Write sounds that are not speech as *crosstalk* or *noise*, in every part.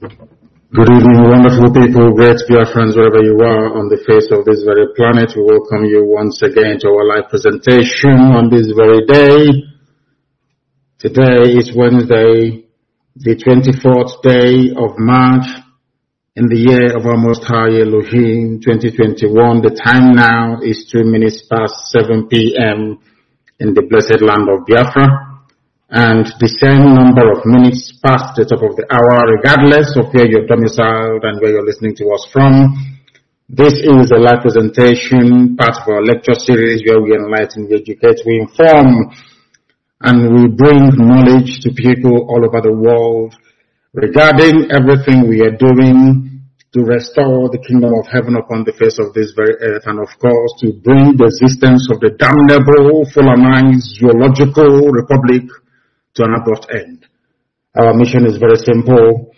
Good evening, wonderful people, great dear friends, wherever you are on the face of this very planet. We welcome you once again to our live presentation on this very day. Today is Wednesday, the 24th day of March in the year of our Most High Elohim 2021. The time now is 2 minutes past 7 p.m. in the blessed land of Biafra and the same number of minutes past the top of the hour, regardless of where you're domiciled and where you're listening to us from. This is a live presentation, part of our lecture series where we enlighten, we educate, we inform, and we bring knowledge to people all over the world regarding everything we are doing to restore the kingdom of heaven upon the face of this very earth, and of course to bring the existence of the damnable, Fulanized zoological republic to an abrupt end. Our mission is very simple,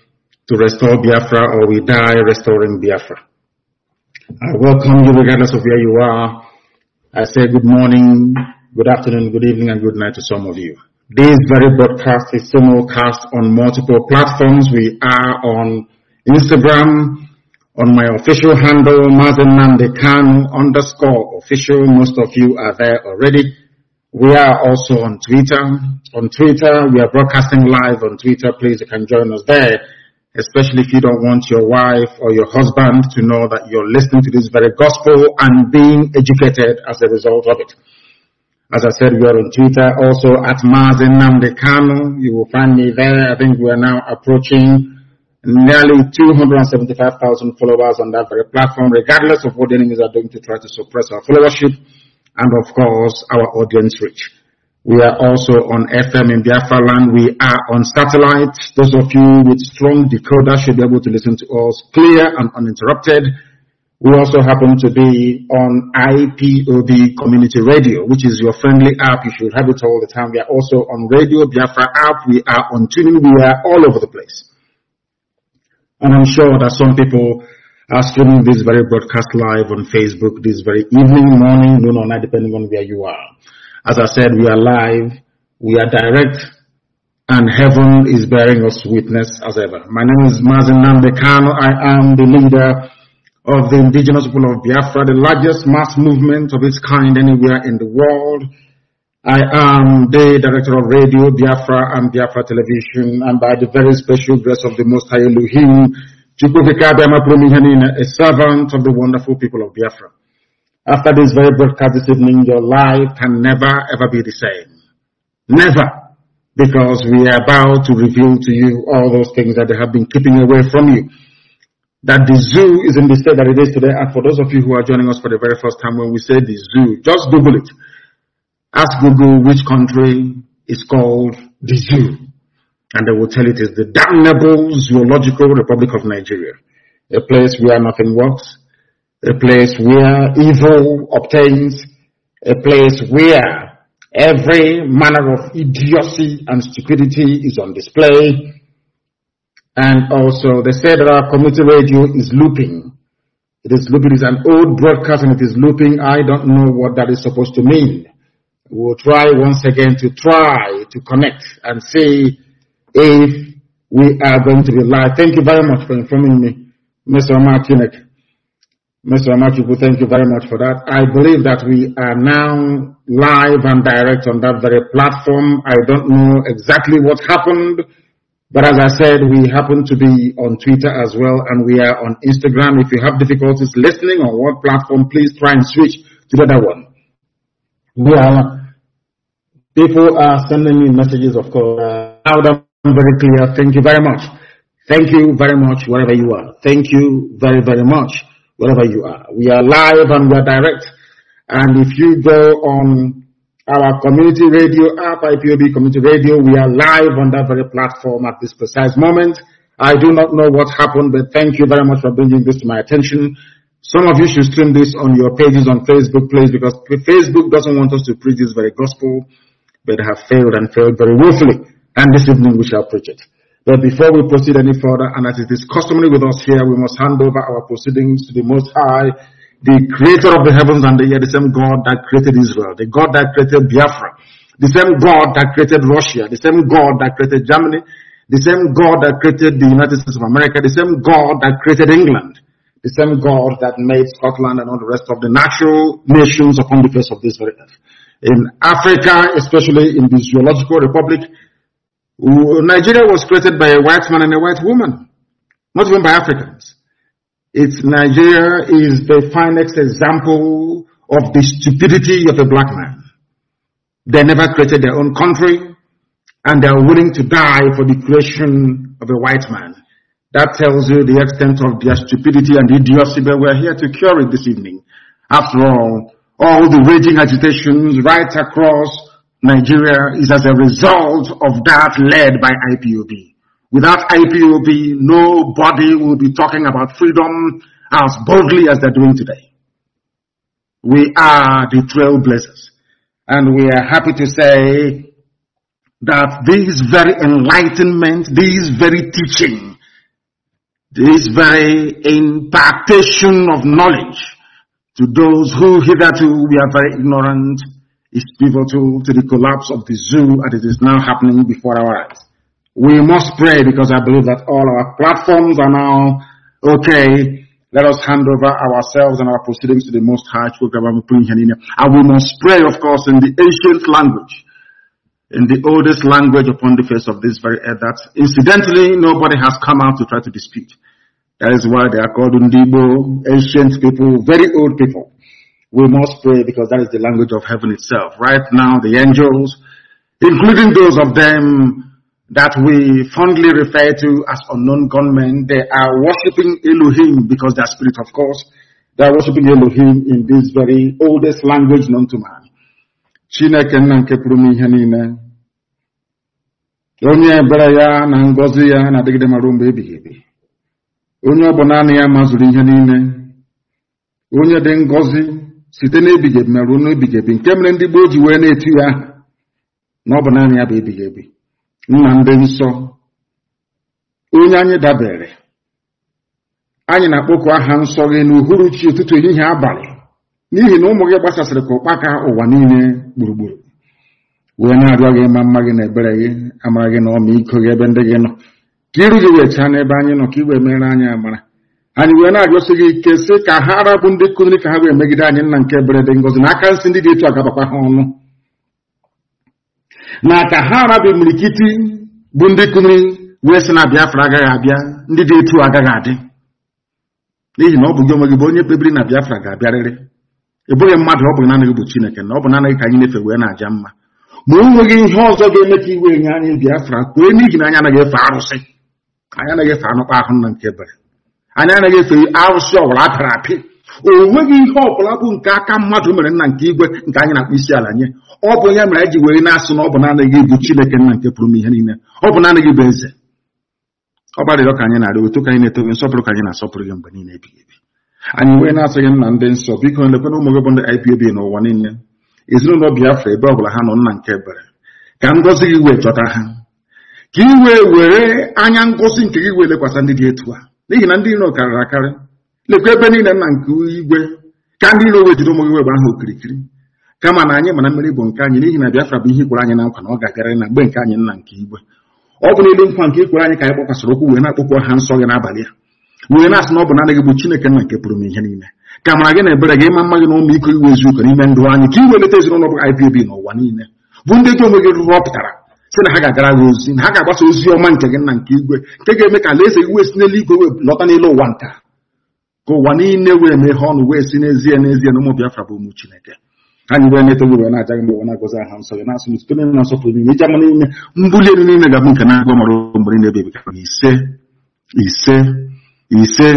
to restore Biafra or we die restoring Biafra. I welcome you regardless of where you are. I say good morning, good afternoon, good evening, and good night to some of you. This very broadcast is simulcast on multiple platforms. We are on Instagram, on my official handle, Mazen underscore official. Most of you are there already. We are also on Twitter. On Twitter, we are broadcasting live on Twitter. Please, you can join us there, especially if you don't want your wife or your husband to know that you're listening to this very gospel and being educated as a result of it. As I said, we are on Twitter, also at Mazi Nnamdi Kanu. You will find me there. I think we are now approaching nearly 275,000 followers on that very platform, regardless of what the enemies are doing to try to suppress our followership and of course our audience reach. We are also on FM in Biafra land. We are on satellite. Those of you with strong decoder should be able to listen to us clear and uninterrupted. We also happen to be on IPOB Community Radio, which is your friendly app. You should have it all the time. We are also on Radio Biafra app. We are on TuneIn. We are all over the place. And I'm sure that some people streaming this very broadcast live on Facebook this very evening, morning, noon or night, depending on where you are. As I said, we are live, we are direct, and heaven is bearing us witness as ever. My name is Mazi Nnamdi Kanu. I am the leader of the indigenous people of Biafra, the largest mass movement of its kind anywhere in the world. I am the director of radio Biafra and Biafra television, and by the very special grace of the Most High Elohim, a servant of the wonderful people of Biafra. After this very broadcast this evening, your life can never ever be the same. Never. Because we are about to reveal to you all those things that they have been keeping away from you. That the zoo is in the state that it is today. And for those of you who are joining us for the very first time, when we say the zoo, just Google it. Ask Google which country is called the zoo and they will tell it is the damnable zoological republic of Nigeria, a place where nothing works, a place where evil obtains, a place where every manner of idiocy and stupidity is on display. And also they say that our community radio is looping. It is looping. It is an old broadcast and it is looping. I don't know what that is supposed to mean. We'll try once again to try to connect and see if we are going to be live. Thank you very much for informing me, Mr. Martinek. Mr. Amachuku, thank you very much for that. I believe that we are now live and direct on that very platform. I don't know exactly what happened, but as I said, we happen to be on Twitter as well, and we are on Instagram. If you have difficulties listening on what platform, please try and switch to the other one. Well, people are sending me messages, of course, uh, very clear. Thank you very much. Thank you very much wherever you are. Thank you very, very much wherever you are. We are live and we are direct. And if you go on our community radio app, IPOB community radio, we are live on that very platform at this precise moment. I do not know what happened, but thank you very much for bringing this to my attention. Some of you should stream this on your pages on Facebook, please, because Facebook doesn't want us to preach this very gospel, but have failed and failed very woefully and this evening we shall preach it. But before we proceed any further, and as it is customary with us here, we must hand over our proceedings to the Most High, the creator of the heavens and the earth, the same God that created Israel, the God that created Biafra, the same God that created Russia, the same God that created Germany, The same God that created the United States of America, the same God that created England, the same God that made Scotland and all the rest of the natural nations upon the face of this very earth. In Africa, especially in the Zoological Republic, Nigeria was created by a white man and a white woman, not even by Africans. It's Nigeria is the finest example of the stupidity of a black man. They never created their own country and they are willing to die for the creation of a white man. That tells you the extent of their stupidity and idiocy, but we're here to cure it this evening. After all, all the raging agitations right across Nigeria is as a result of that led by IPOB. Without IPOB, nobody will be talking about freedom as boldly as they're doing today. We are the trailblazers. And we are happy to say that this very enlightenment, this very teaching, this very impartation of knowledge to those who hitherto we are very ignorant is pivotal to the collapse of the zoo as it is now happening before our eyes. We must pray because I believe that all our platforms are now okay. Let us hand over ourselves and our proceedings to the Most High. And we must pray, of course, in the ancient language in the oldest language upon the face of this very earth that incidentally nobody has come out to try to dispute. That is why they are called Undibo, ancient people, very old people. We must pray because that is the language of heaven itself. Right now the angels, including those of them that we fondly refer to as unknown gunmen, they are worshipping Elohim because they are spirit of course. They are worshipping Elohim in this very oldest language known to man. Onye ebere ya na ngọzi ya na-adịgide mgbe ebighị ebi onye ọ bụ naanị ya mazuru ihe niile onye dị ngọzi site n'ebighị ebi ma ruo n'ebighị ebi. Nke mere ndị gboo ji wee na-etu ya na ọ bụ naanị ya bụ ebighị ebi. Nna ndị nsọ onye anyị dabere anyị na-akpọku aha nsọ gị n'uhuruchi ụtụtụ ehihie abalị n'ihi na ụmụ gị gbasasịrị ka ụkpaka ụwa niile gburugburu. Wee na-arịọ gị ma mma gị na ebere gị amara gị na ọmịiko gị ebe ndị gị nọ. Ka iru gị wee chaa n'ebe anyị nọ ka i wee mere anyị amara. Anyị wee na-arịọsi gị ike sị ka ha arabụ ndị kụziri ka ha wee megide anyị nna nke ebere dị ngọzi n'aka nsị ndị dị etu agabakwa ha ọnụ na ka ha arabụ imirikiti bụ ndị kụziri wee sị na Biafra agaghị abịa ndị dị etu agaghị adị. N'ihi na ọ bụ gị onwe gị bụ onye kpebiri na Biafra ga-abịarịrị. Ị bụghị mmadụ ọ bụ naanị gị bụ Chineke na ọ bụ naanị ka anyị na-efe wee na-aja mma. Ma o nweghị ihe ọzọ ga-eme ka iwe nye anyị Biafra kwee n'ihi na anyị anaghị efe arụsị. Anyị anaghị efe anụkpa ahụ nna nke ebere. Anyị anaghị efe arụsị ọbụla apịrị apị. O nweghị ihe ọbụla bụ nke aka mmadụ mere nna nke igwe nke anyị na-akpụ isi ala nye. Ọ bụ ya mere anyị ji wee na-asụ na ọ bụ naanị gị bụ Chineke nna nke pụrụ m ihe niile. Ọ bụ naanị gị bụ eze. Ọ gbarịrịọ ka anyị na-arịọ otu ka anyị na-eto gị nsọpụrụ ka anyị na-asọpụrụ gị mgbe niile ebighị ebi. Anyị wee na-asị gị nna ndị nsọ. Biko lekwana ụmụ gị bụ ndị IPOB n'ụwa niile. Ezinụlọ Biafra ebe ọ bụla ha nọ nna nke ebere. Ka ngọzi gị wee chọta ha. Ka ị wee were anya ngọzi nke gị wee lekwasị ndị dị etu a. n'ihi na ndị iro karịrị akarị lekwa ebe niile nna nke igwe ka ndị iro wee jiri ụmụ gị ha okirikiri. Kama na anyị mana mmeri bụ nke anyị n'ihi na Biafra bụ ihe ikwere anyị na nkwa na ọ ga-agarịrị na mgbe nke anyị nna nke igwe. Ọ bụ n'elu nkwa nke ikwere anyị ka anyị kpọkwasịrị okwu wee na-akpọkwa ha nsọ gị n'abalị a. Wee na-asị na ọ bụ naanị gị bụ Chineke nna nke pụrụ m ihe niile. Ka mara gị na ebere gị ịma mma gị na ụmụ iko iwe ezu ụka n'ime ndụ anyị ka ị weleta ezinụlọ bụ IPOB n'ụwa niile. Bụ ndị gị onwe gị rọpụtara sị na ha ga-agara ozi na ha ga-agbasa ozi ọma nke gị nna nke igwe nke ga-eme ka alaeze gị wee si n'eluigwe wee lọta n'elu ụwa nta. Ka ụwa niile wee mee ha ọnụ wee si n'ezie n'ezie na ụmụ Biafra bụ ụmụ Chineke. Anyị wee na-eto gị wee na-aja gị mgbe na-agọzi aha nsọ gị na-asụ site na na-asọpụrụ niile iji ama niile mbuli elu niile ga-abụ nke na-agba mara mgbe niile ebe ebiga ise ise ise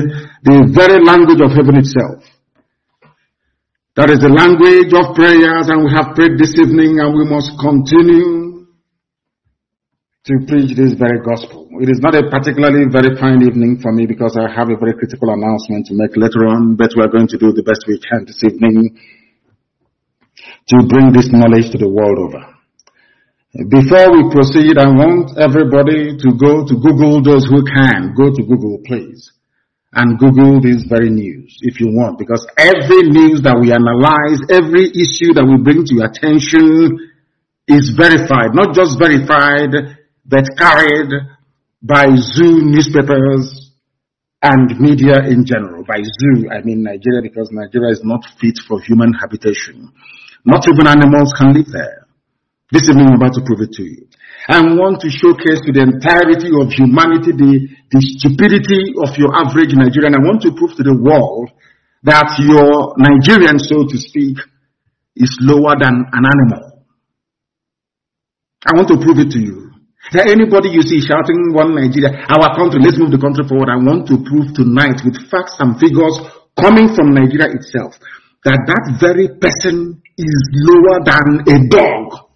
the very language of heaven itself. That is the language of prayers and we have prayed this evening and we must continue. To preach this very gospel. It is not a particularly very fine evening for me because I have a very critical announcement to make later on, but we are going to do the best we can this evening to bring this knowledge to the world over. Before we proceed, I want everybody to go to Google, those who can, go to Google please and Google this very news if you want, because every news that we analyze, every issue that we bring to your attention is verified, not just verified, but carried by zoo newspapers and media in general. By zoo, I mean Nigeria because Nigeria is not fit for human habitation. Not even animals can live there. This evening I'm about to prove it to you. I want to showcase to the entirety of humanity the, the stupidity of your average Nigerian. I want to prove to the world that your Nigerian, so to speak, is lower than an animal. I want to prove it to you. There anybody you see shouting one Nigeria, our country, let's move the country forward. I want to prove tonight with facts and figures coming from Nigeria itself that that very person is lower than a dog.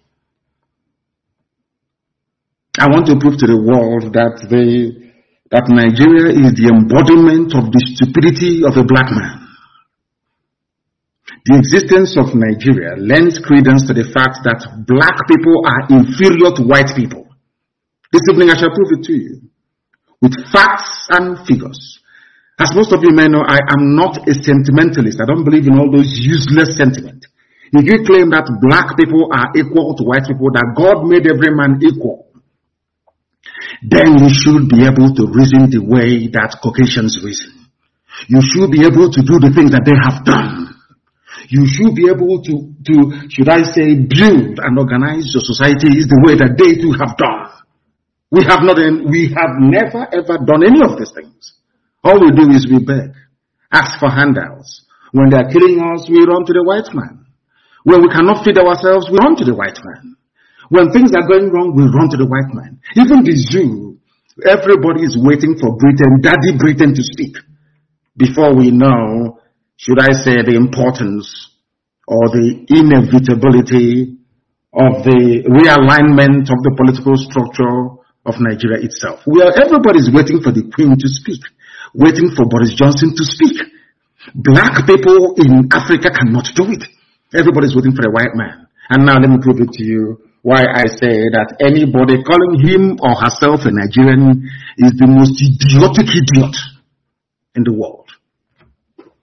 I want to prove to the world that they, that Nigeria is the embodiment of the stupidity of a black man. The existence of Nigeria lends credence to the fact that black people are inferior to white people. This evening I shall prove it to you with facts and figures. As most of you may know, I am not a sentimentalist. I don't believe in all those useless sentiments. If you claim that black people are equal to white people, that God made every man equal, then you should be able to reason the way that Caucasians reason. You should be able to do the things that they have done. You should be able to, to, should I say, build and organize your society is the way that they too have done. We have not, we have never ever done any of these things. All we do is we beg, ask for handouts. When they are killing us, we run to the white man. When we cannot feed ourselves, we run to the white man. When things are going wrong, we run to the white man. Even the zoo, everybody is waiting for Britain, Daddy Britain to speak before we know, should I say, the importance or the inevitability of the realignment of the political structure of Nigeria itself. We are, everybody's waiting for the Queen to speak, waiting for Boris Johnson to speak. Black people in Africa cannot do it. Everybody's waiting for a white man. And now let me prove it to you why I say that anybody calling him or herself a Nigerian is the most idiotic idiot in the world.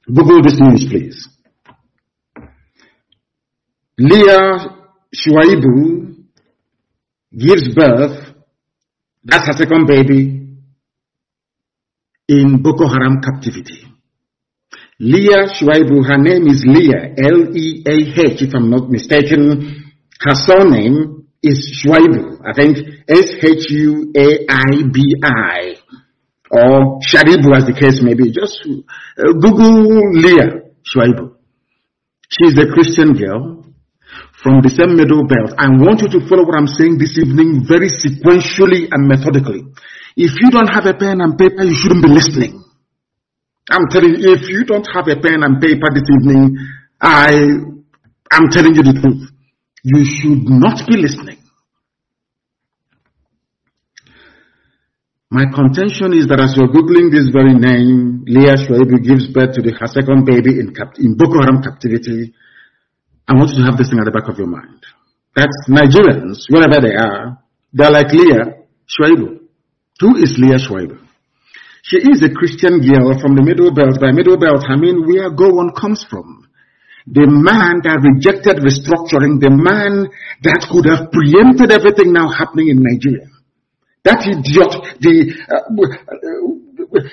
Google this news, please. Leah Shuaibu gives birth, that's her second baby, in Boko Haram captivity. Leah Shuaibu, her name is Leah, L-E-A-H, if I'm not mistaken, her surname is Shuaibu. I think S-H-U-A-I-B-I. Or Sharibu as the case may be. Just uh, Google Leah Shuaibu. She's a Christian girl from the same middle belt. I want you to follow what I'm saying this evening very sequentially and methodically. If you don't have a pen and paper, you shouldn't be listening. I'm telling you, if you don't have a pen and paper this evening, I, I'm telling you the truth you should not be listening. My contention is that as you're Googling this very name, Leah Shuaibu gives birth to the, her second baby in, in Boko Haram captivity. I want you to have this thing at the back of your mind. That Nigerians, wherever they are, they're like Leah Shuaibu. Who is Leah Shuaibu? She is a Christian girl from the Middle Belt. By Middle Belt, I mean where Gowon comes from the man that rejected restructuring, the man that could have preempted everything now happening in Nigeria. That idiot, the, uh, uh,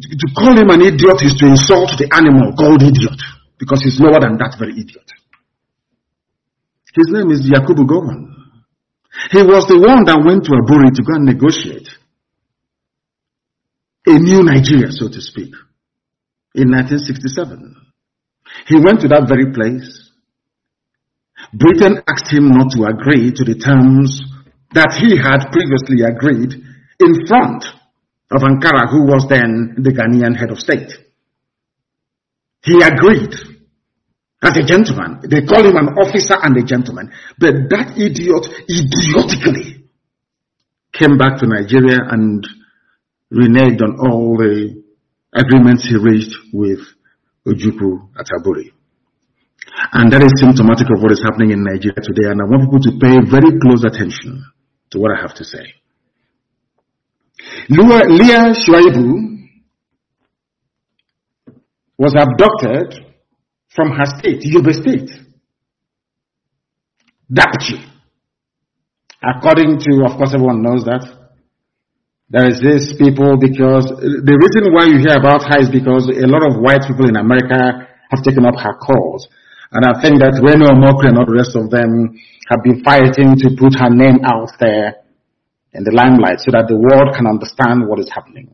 to call him an idiot is to insult the animal called idiot, because he's lower than that very idiot. His name is Yakubu Gowon. He was the one that went to Aburi to go and negotiate a new Nigeria, so to speak, in 1967. He went to that very place. Britain asked him not to agree to the terms that he had previously agreed in front of Ankrah, who was then the Ghanaian head of state. He agreed as a gentleman. They call him an officer and a gentleman. But that idiot idiotically came back to Nigeria and reneged on all the agreements he reached with Ojukwu at Aburi. And that is symptomatic of what is happening in Nigeria today. And I want people to pay very close attention to what I have to say. Leah Shuaibu was abducted from her state, Yobe State. Dapchi. According to, of course, everyone knows that. There is this people because the reason why you hear about her is because a lot of white people in America have taken up her cause. And I think that Reno Omokri and all the rest of them have been fighting to put her name out there in the limelight so that the world can understand what is happening.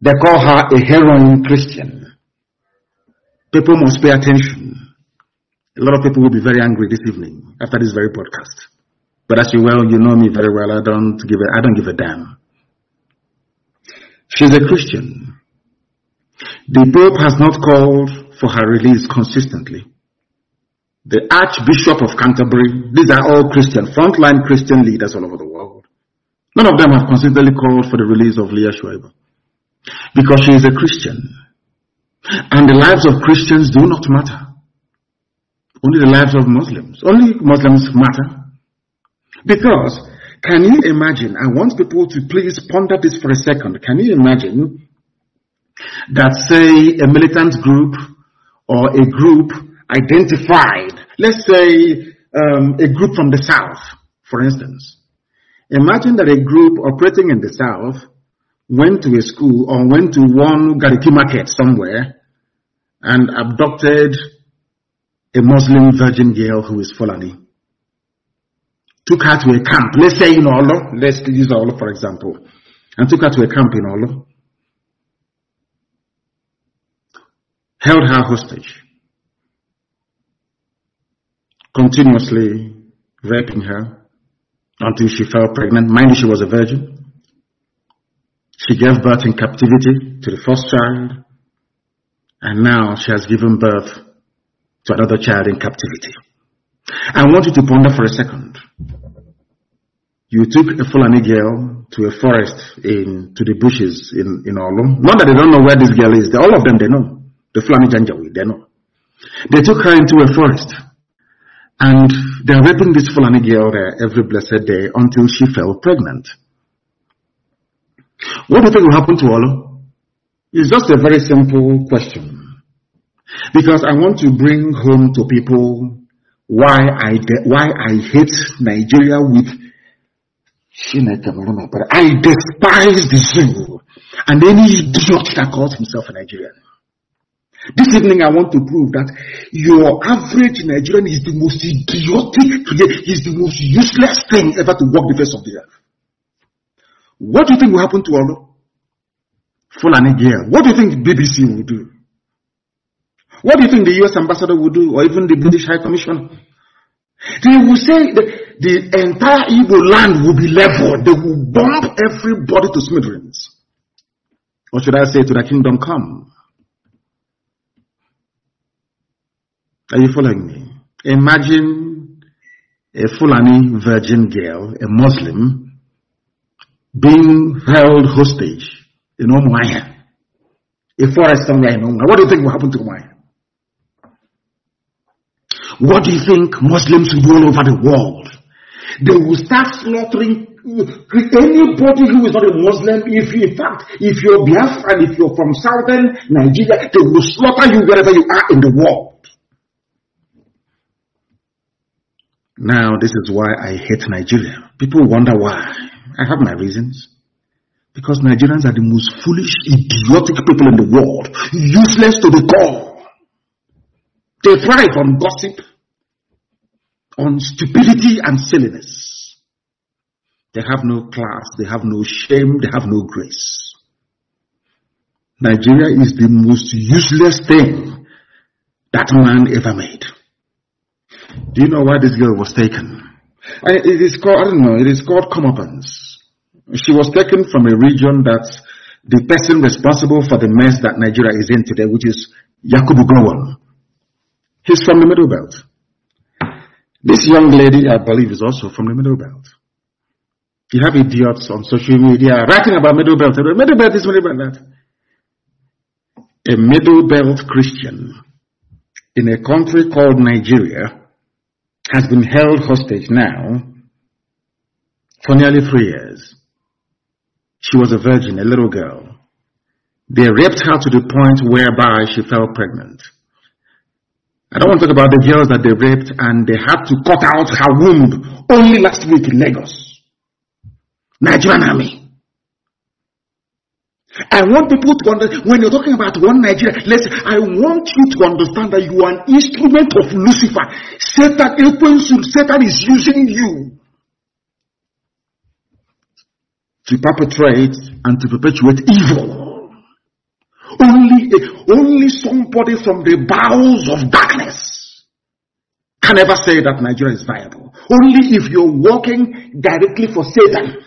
They call her a heroine Christian. People must pay attention. A lot of people will be very angry this evening after this very podcast. But as you well, you know me very well. I don't give a, I don't give a damn. She's a Christian. The Pope has not called for her release consistently. The Archbishop of Canterbury, these are all Christian, frontline Christian leaders all over the world. None of them have consistently called for the release of Leah Shuaibu. Because she is a Christian. And the lives of Christians do not matter. Only the lives of Muslims. Only Muslims matter. Because, can you imagine, I want people to please ponder this for a second. Can you imagine that say a militant group or a group identified, let's say um, a group from the south, for instance. Imagine that a group operating in the south went to a school or went to one Gariki market somewhere and abducted a Muslim virgin girl who is Fulani. Took her to a camp, let's say in Orlu, let's use Orlu for example, and took her to a camp in Orlu, held her hostage, continuously raping her until she fell pregnant. Mind you, she was a virgin. She gave birth in captivity to the first child, and now she has given birth to another child in captivity. I want you to ponder for a second. You took a Fulani girl to a forest in, to the bushes in, in Orlu. Not that they don't know where this girl is. All of them, they know. The Fulani Janjaweed, they know. They took her into a forest. And they're raping this Fulani girl there every blessed day until she fell pregnant. What do you think will happen to Orlu? It's just a very simple question. Because I want to bring home to people why I, why I hate Nigeria with but I despise the Jew and any idiot that calls himself a Nigerian. This evening I want to prove that your average Nigerian is the most idiotic, today, is the most useless thing ever to walk the face of the earth. What do you think will happen to Orlu? Fulani girl. What do you think BBC will do? What do you think the US ambassador will do or even the British High Commissioner? They will say the entire Igbo land will be leveled. They will bomb everybody to smithereens. Or should I say to the kingdom come? Are you following me? Imagine a Fulani virgin girl, a Muslim, being held hostage in Omwaya, a forest somewhere in Omwaya. What do you think will happen to Omwaya? What do you think Muslims will do all over the world? They will start slaughtering anybody who is not a Muslim. If in fact, if you're Biafran, if you're from southern Nigeria, they will slaughter you wherever you are in the world. Now, this is why I hate Nigeria. People wonder why. I have my reasons. Because Nigerians are the most foolish, idiotic people in the world. Useless to the core. They thrive on gossip, on stupidity and silliness. They have no class, they have no shame, they have no grace. Nigeria is the most useless thing that man ever made. Do you know why this girl was taken? it is called, I don't know, it is called comeuppance. She was taken from a region that the person responsible for the mess that Nigeria is in today, which is Yakubu Gowon. He's from the Middle Belt. This young lady, I believe, is also from the Middle Belt. You have idiots on social media writing about Middle Belt. Middle Belt is Middle Belt. A Middle Belt Christian in a country called Nigeria has been held hostage now for nearly three years. She was a virgin, a little girl. They raped her to the point whereby she fell pregnant. I don't want to talk about the girls that they raped and they had to cut out her womb only last week in Lagos. Nigerian army. I want people to understand, when you're talking about one Nigeria, let's, I want you to understand that you are an instrument of Lucifer. Satan, Satan is using you to perpetrate and to perpetuate evil. Only, only somebody from the bowels of darkness can ever say that Nigeria is viable. Only if you're working directly for Satan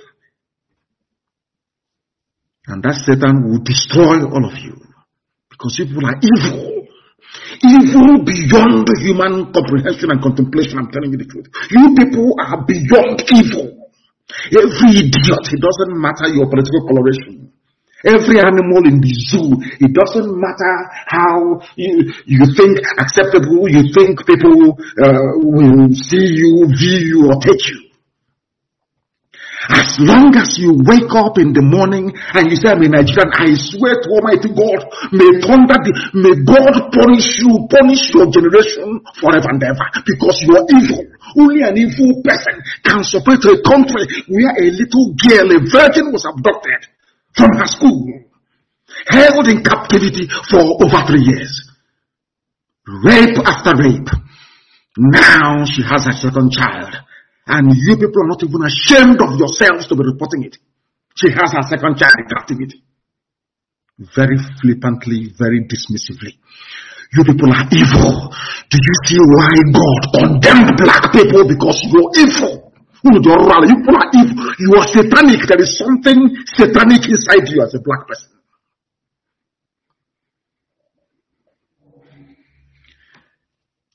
and that Satan will destroy all of you. Because you people are evil. Evil beyond human comprehension and contemplation. I'm telling you the truth. You people are beyond evil. Every idiot, it doesn't matter your political coloration. Every animal in the zoo, it doesn't matter how you, you think acceptable, you think people uh, will see you, view you, or take you. As long as you wake up in the morning and you say, I'm a Nigerian, I swear to Almighty God, may thunder, may God punish you, punish your generation forever and ever because you are evil. Only an evil person can support a country where a little girl, a virgin was abducted from her school, held in captivity for over three years. Rape after rape. Now she has a second child. And you people are not even ashamed of yourselves to be reporting it. She has her second child in captivity. Very flippantly, very dismissively. You people are evil. Do you see why God condemned black people? Because you're evil. You people are evil. You are satanic. There is something satanic inside you as a black person.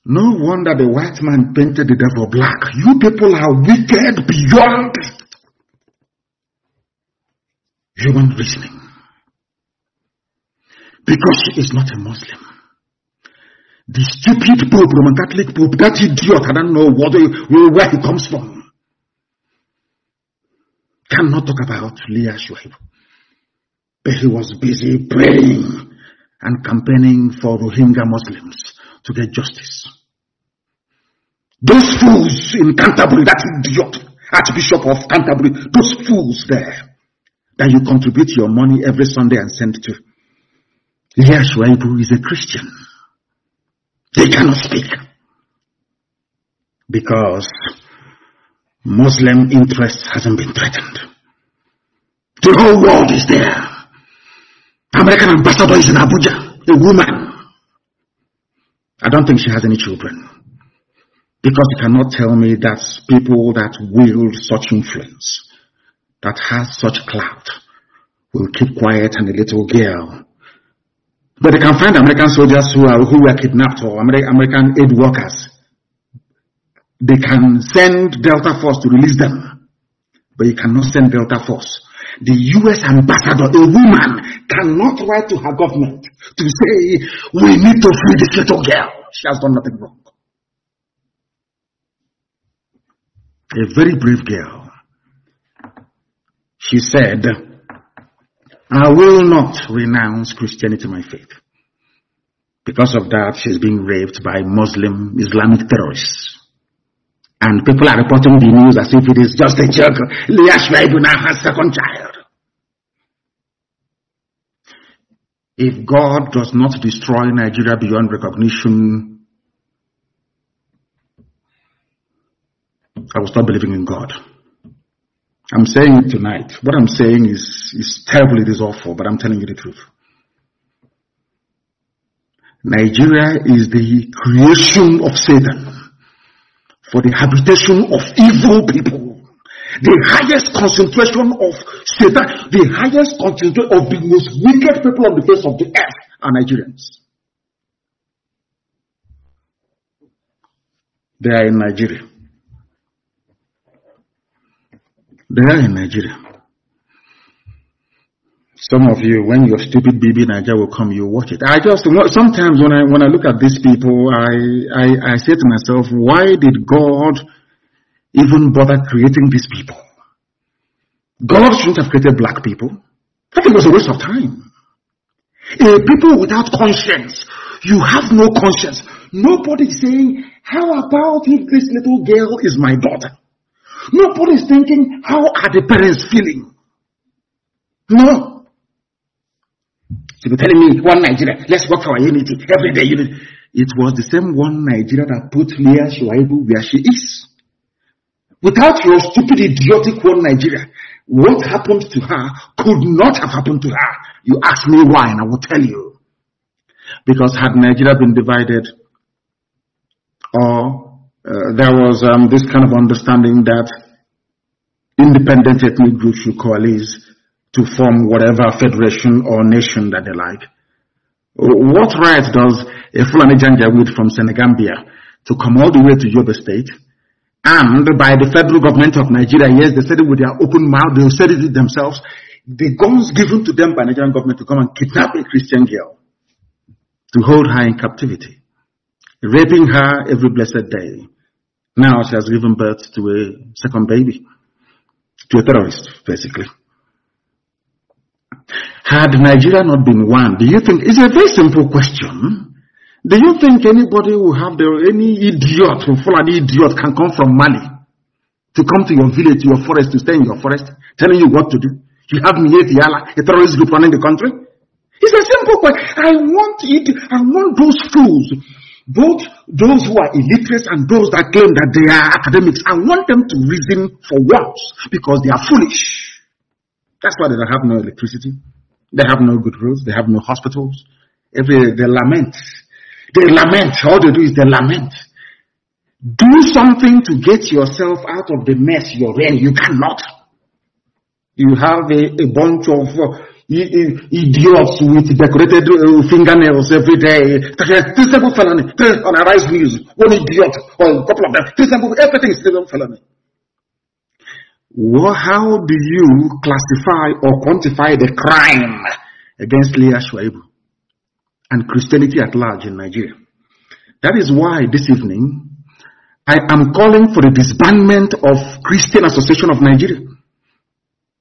No wonder the white man painted the devil black. You people are wicked beyond human reasoning. Because she is not a Muslim. The stupid Pope, Roman Catholic Pope, that idiot, I don't know what, where he comes from, cannot talk about Shuaib. But he was busy praying and campaigning for Rohingya Muslims to get justice. Those fools in Canterbury, that idiot, Archbishop of Canterbury, those fools there, that you contribute your money every Sunday and send to. Leah Shuaibu is a Christian. They cannot speak. Because Muslim interest hasn't been threatened. The whole world is there. American ambassador is in Abuja, a woman. I don't think she has any children. Because you cannot tell me that people that wield such influence, that has such clout, will keep quiet and a little girl. But they can find American soldiers who are who were kidnapped or American aid workers. They can send Delta Force to release them, but you cannot send Delta Force. The U.S. ambassador, a woman, cannot write to her government to say, we need to free this little girl. She has done nothing wrong. a very brave girl. She said, I will not renounce Christianity, my faith. Because of that, she's being raped by Muslim Islamic terrorists. And people are reporting the news as if it is just a joke. Leah now has second child. If God does not destroy Nigeria beyond recognition, I will start believing in God. I'm saying it tonight. What I'm saying is, is terrible, it is awful, but I'm telling you the truth. Nigeria is the creation of Satan for the habitation of evil people. The highest concentration of Satan, the highest concentration of the most wicked people on the face of the earth are Nigerians. They are in Nigeria. They are in Nigeria. Some of you, when your stupid baby Niger will come, you watch it. I just sometimes when I when I look at these people, I, I I say to myself, why did God even bother creating these people? God shouldn't have created black people. It was a waste of time. A people without conscience, you have no conscience. Nobody saying, how about if this little girl is my daughter? Nobody is thinking, how are the parents feeling? No. You telling me one Nigeria, let's work for our unity, everyday unity. It was the same one Nigeria that put Leah Shuaibu where she is. Without your stupid, idiotic one Nigeria, what happened to her could not have happened to her. You ask me why, and I will tell you. Because had Nigeria been divided, or uh, there was um, this kind of understanding that independent ethnic groups should coalesce, to form whatever federation or nation that they like. What right does a Fulani Janjaweed from Senegambia to come all the way to Yobe State and by the federal government of Nigeria, yes, they said it with their open mouth, they said it themselves, the guns given to them by Nigerian government to come and kidnap a Christian girl, to hold her in captivity, raping her every blessed day. Now she has given birth to a second baby, to a terrorist, basically. Had Nigeria not been one, do you think, it's a very simple question. Do you think anybody will have the, any idiot an idiot can come from Mali to come to your village, your forest, to stay in your forest, telling you what to do? You have Miet a terrorist group running the country? It's a simple question. I want it, I want those fools, both those who are illiterate and those that claim that they are academics, I want them to reason for once because they are foolish. That's why they don't have no electricity. They have no good roads. They have no hospitals. Every, they lament. They lament. All they do is they lament. Do something to get yourself out of the mess you're in. You cannot. You have a, a bunch of uh, idiots with decorated uh, fingernails every day. Three simple felony. On a rice. One idiot or a couple of them. Three simple. Everything is still felony. Well, how do you classify or quantify the crime against Leah Shuaibu and Christianity at large in Nigeria? That is why this evening I am calling for the disbandment of Christian Association of Nigeria.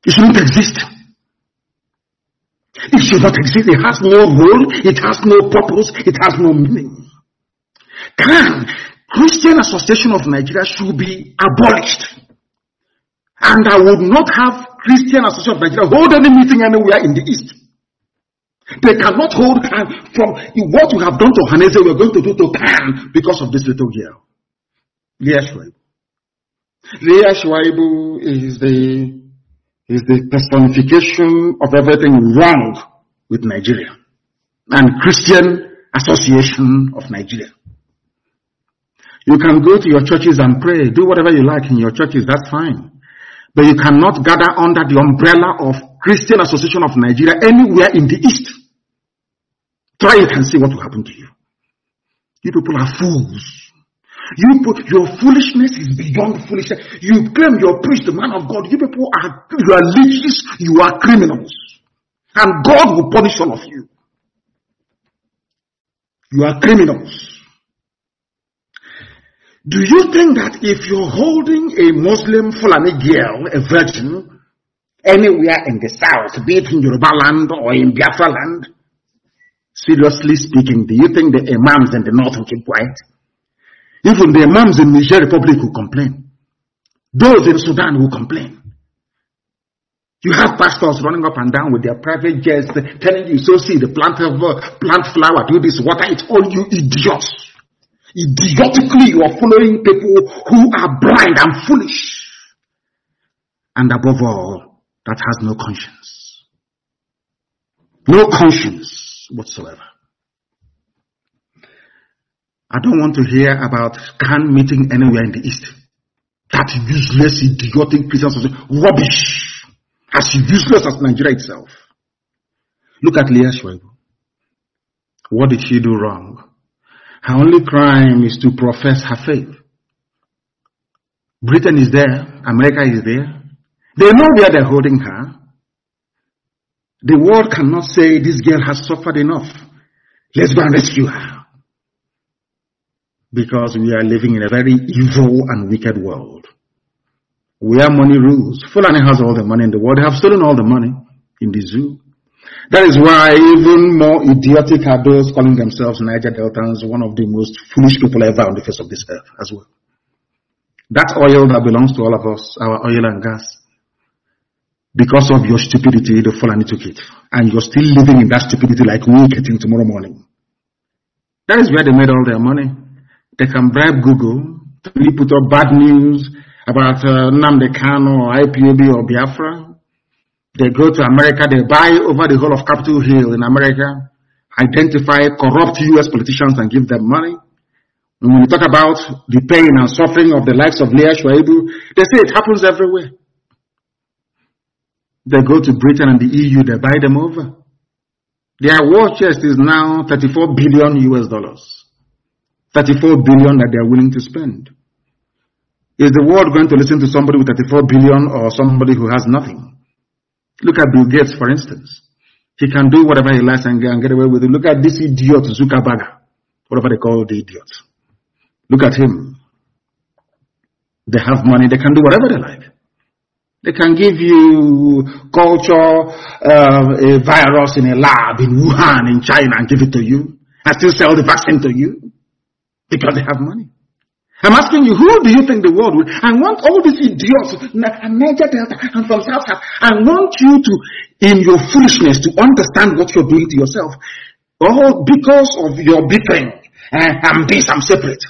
It shouldn't exist. It should not exist. It has no role. It has no purpose. It has no meaning. Can Christian Association of Nigeria should be abolished. And I would not have Christian Association of Nigeria hold any meeting anywhere in the East. They cannot hold from what you have done to Ohanaeze, we are going to do to CAN because of this little girl. Leah Shuaibu. Leah Shuaibu is the, is the personification of everything wrong with Nigeria and Christian Association of Nigeria. You can go to your churches and pray, do whatever you like in your churches, that's fine. But you cannot gather under the umbrella of Christian Association of Nigeria anywhere in the East. Try it and see what will happen to you. You people are fools. You put, your foolishness is beyond foolishness. You claim you're priest, the man of God. You people are, you are leeches, you are criminals. And God will punish all of you. You are criminals. Do you think that if you're holding a Muslim Fulani girl, a virgin, anywhere in the south, be it in Yoruba land or in Biafra land, seriously speaking, do you think the imams in the north will keep quiet? Even the imams in Niger Republic will complain. Those in Sudan will complain. You have pastors running up and down with their private jets telling you, so see the plant of uh, plant flower, do this, water it, all you idiots. Idiotically, you are following people who are blind and foolish. And above all, that has no conscience. No conscience whatsoever. I don't want to hear about CAN meeting anywhere in the East. That useless, idiotic Christian society. Rubbish. As useless as Nigeria itself. Look at Leah Shuaibu. What did she do wrong? Her only crime is to profess her faith. Britain is there. America is there. They know where they're holding her. The world cannot say this girl has suffered enough. Let's go and rescue her. Because we are living in a very evil and wicked world. Where money rules. Fulani has all the money in the world. They have stolen all the money in the zoo. That is why even more idiotic are those calling themselves Niger Deltans, one of the most foolish people ever on the face of this earth as well. That oil that belongs to all of us, our oil and gas. Because of your stupidity, the Fulani took it. And you're still living in that stupidity like we till tomorrow morning. That is where they made all their money. They can bribe Google to put up bad news about uh, Nnamdi Kanu or IPOB or Biafra. They go to America, they buy over the whole of Capitol Hill in America, identify corrupt US politicians and give them money. When you talk about the pain and suffering of the likes of Leah Sharibu, they say it happens everywhere. They go to Britain and the EU, they buy them over. Their war chest is now 34 billion US dollars. 34 billion that they are willing to spend. Is the world going to listen to somebody with 34 billion or somebody who has nothing? Look at Bill Gates, for instance. He can do whatever he likes and get away with it. Look at this idiot Zuckerberg, whatever they call the idiot. Look at him. They have money, they can do whatever they like. They can give you culture, uh, a virus in a lab in Wuhan in China and give it to you and still sell the vaccine to you because they have money. I'm asking you, who do you think the world will? I want all these idiots, Niger Delta and from South South. I want you to, in your foolishness, to understand what you're doing to yourself. Oh, because of your bickering, uh, I'm this, I'm separate.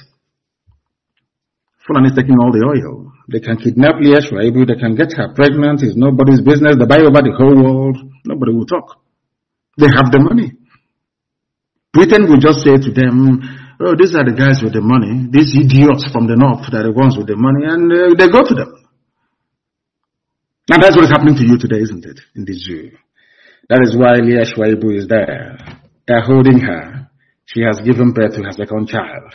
Fulani is taking all the oil. They can kidnap Leah. They can get her pregnant. It's nobody's business. They buy over the whole world. Nobody will talk. They have the money. Britain will just say to them, oh, these are the guys with the money. These idiots from the north that are the ones with the money. And uh, they go to them. And that's what is happening to you today, isn't it? In the zoo. That is why Leah Sharibu is there. They're holding her. She has given birth to her second child.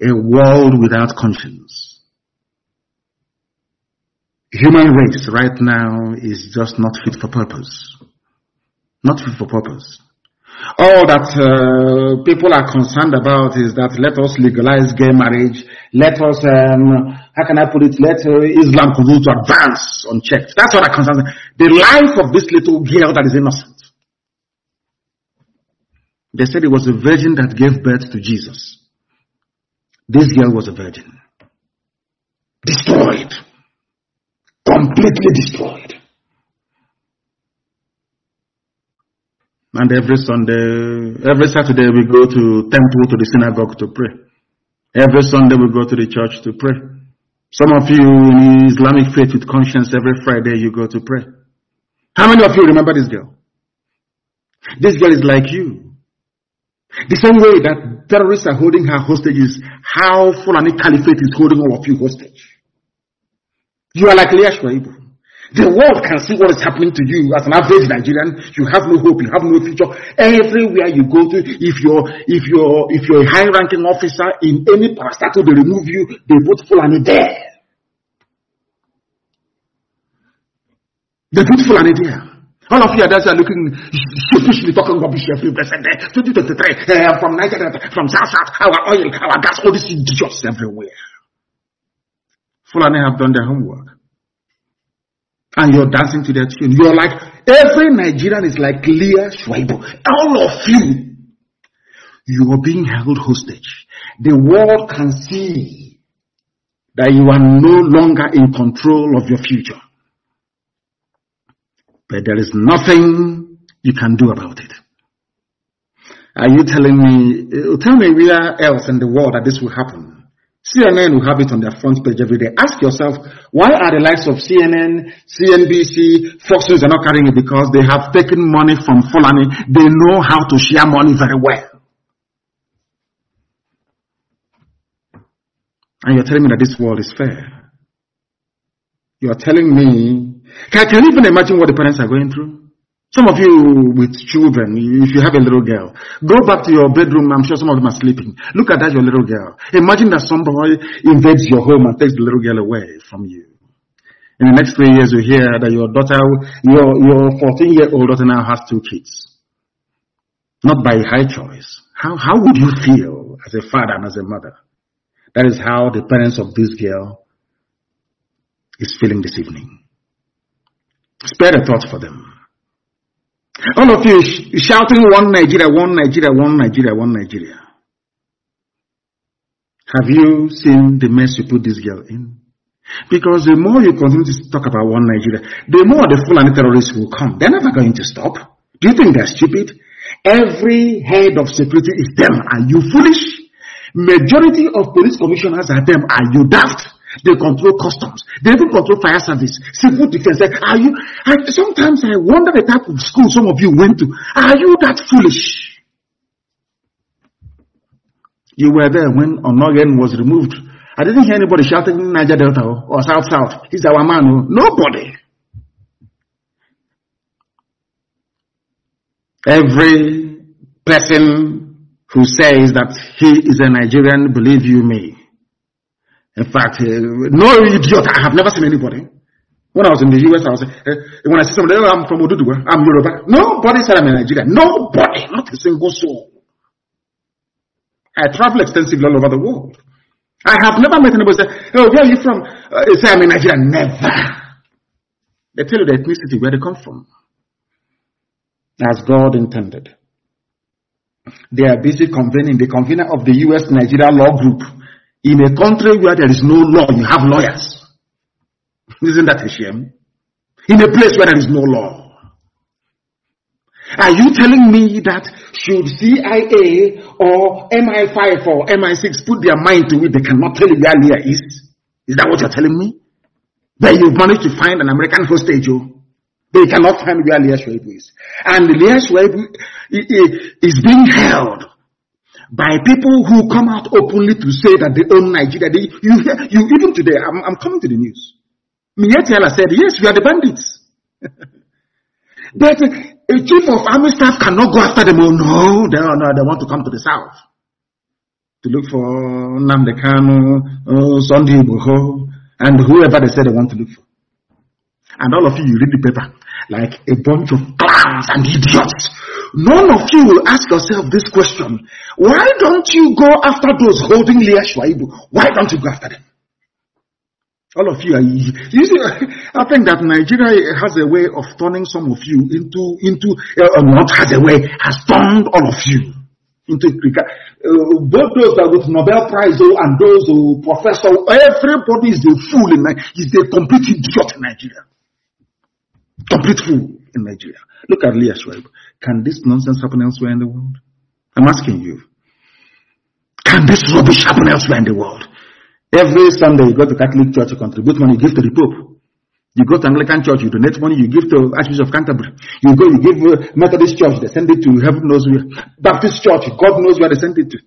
A world without conscience human race right now is just not fit for purpose. Not fit for purpose. All that uh, people are concerned about is that let us legalize gay marriage. Let us, um, how can I put it? Let uh, Islam continue to advance unchecked. That's what I concern. The life of this little girl that is innocent. They said it was a virgin that gave birth to Jesus. This girl was a virgin. Destroyed completely destroyed. And every Sunday, every Saturday we go to temple to the synagogue to pray. Every Sunday we go to the church to pray. Some of you in Islamic faith with conscience, every Friday you go to pray. How many of you remember this girl? This girl is like you. The same way that terrorists are holding her hostage is how Fulani Caliphate is holding all of you hostage. You are like Leah Sharibu. The world can see what is happening to you as an average Nigerian. You have no hope. You have no future. Everywhere you go to, if you're, if you're, if you're a high ranking officer in any parastatal, they remove you, they put Fulani there. They put Fulani there. All of you are there looking sheepishly talking rubbish every blessed day. 2023, uh, from Nigeria, from South South, our oil, our gas, all these idiots everywhere. Fulani have done their homework. And you're dancing to their tune. You're like, every Nigerian is like Leah Sharibu. All of you, you are being held hostage. The world can see that you are no longer in control of your future. But there is nothing you can do about it. Are you telling me, uh, tell me where else in the world that this will happen? CNN will have it on their front page every day. Ask yourself, why are the likes of CNN, CNBC, Fox News are not carrying it? Because they have taken money from Fulani. They know how to share money very well. And you're telling me that this world is fair. You're telling me, can, can you even imagine what the parents are going through? Some of you with children, if you have a little girl, go back to your bedroom. I'm sure some of them are sleeping. Look at that, your little girl. Imagine that somebody invades your home and takes the little girl away from you. In the next three years, you hear that your daughter, your, your 14 year old daughter now has two kids. Not by high choice. How, how would you feel as a father and as a mother? That is how the parents of this girl is feeling this evening. Spare a thought for them. All of you shouting one Nigeria, one Nigeria, one Nigeria, one Nigeria. Have you seen the mess you put this girl in? Because the more you continue to talk about one Nigeria, the more the Fulani terrorists will come. They're never going to stop. Do you think they're stupid? Every head of security is them. Are you foolish? Majority of police commissioners are them. Are you daft? They control customs. They even control fire service, civil defense. Are you? I, sometimes I wonder the type of school some of you went to. Are you that foolish? You were there when Onnoghen was removed. I didn't hear anybody shouting Niger Delta oh, or South South. He's our man. Oh. Nobody. Every person who says that he is a Nigerian, believe you me, in fact, uh, no idiot. I have never seen anybody. When I was in the US, I was uh, when I see somebody, oh, I'm from Oduduwa, I'm Yoruba. Nobody said I'm in Nigeria. Nobody, not a single soul. I travel extensively all over the world. I have never met anybody say, "Oh, where are you from?" Uh, say I'm in Nigeria. Never. They tell you the ethnicity where they come from, as God intended. They are busy convening the convener of the U.S. Nigeria Law Group in a country where there is no law, you have lawyers. *laughs* Isn't that a shame? In a place where there is no law. Are you telling me that should CIA or MI5 or MI6 put their mind to it, they cannot tell you where Leah is? Is that what you're telling me? That you've managed to find an American hostage, oh. They cannot find where Leah Sharibu is. And Leah Sharibu is being held by people who come out openly to say that they own Nigeria. They, you, you even today, I'm, I'm coming to the news. Miyetti Allah said, yes, we are the bandits. *laughs* but a chief of army staff cannot go after them. Oh no, they, no, they want to come to the south to look for Nnamdi Kanu, uh, Sunday Igboho, and whoever they say they want to look for. And all of you, you read the paper like a bunch of clowns and idiots None of you will ask yourself this question. Why don't you go after those holding Leah Sharibu? Why don't you go after them? All of you are, you see, *laughs* I think that Nigeria has a way of turning some of you into, into, uh, not has a way, has turned all of you into, uh, both those that with Nobel Prize oh, and those who professor, everybody is a fool in Nigeria, is a complete idiot in Nigeria. Complete fool in Nigeria. Look at Leah Sharibu. Can this nonsense happen elsewhere in the world? I'm asking you. Can this rubbish happen elsewhere in the world? Every Sunday you go to Catholic Church, you contribute money, you give to the Pope. You go to Anglican Church, you donate money, you give to Archbishop of Canterbury. You go, you give uh, Methodist Church, they send it to heaven knows where. Baptist Church, God knows where they send it to.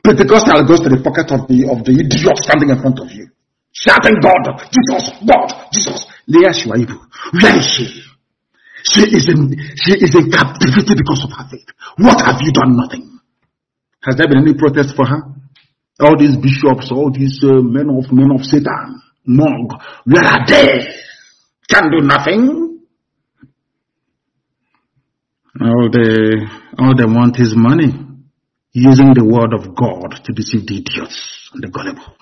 Pentecostal goes to the pocket of the of the idiot standing in front of you. Shouting God, Jesus, God, Jesus. Leah Sharibu, where is she? She is in, she is in captivity because of her faith. What have you done? Nothing. Has there been any protest for her? All these bishops, all these uh, men of men of Satan, monk, where are they? Can do nothing. All they, all they want is money, using the word of God to deceive the idiots and the gullible.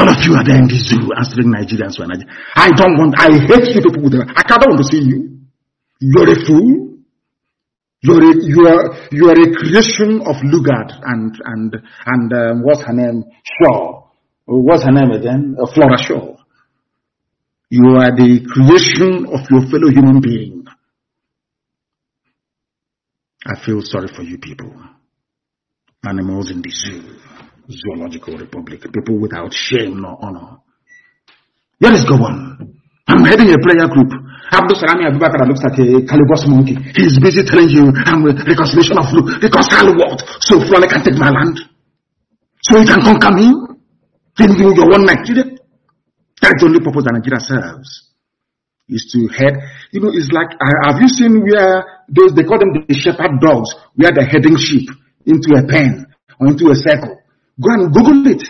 All of you are there in the zoo answering Nigerians for Nigeria. I don't want, I hate you people. I can't want to see you. You're a fool. You're a, you are, you are a creation of Lugard and, and, and, um, what's her name? Shaw. What's her name again? Uh, Flora Shaw. You are the creation of your fellow human being. I feel sorry for you people. Animals in the zoo. Zoological Republic. People without shame nor honor. Let us go on. I'm heading a prayer group. Abdul Salami Abubakar looks like a cannibal monkey. He's busy telling you I'm a reconciliation of flu. Reconcile what? So Fulani can take my land. So he can conquer me. Then you your one Nigeria. That's the only purpose that Nigeria serves. Is to head, you know, it's like, have you seen where those, they call them the shepherd dogs, where they're heading sheep into a pen or into a circle. Go and Google it.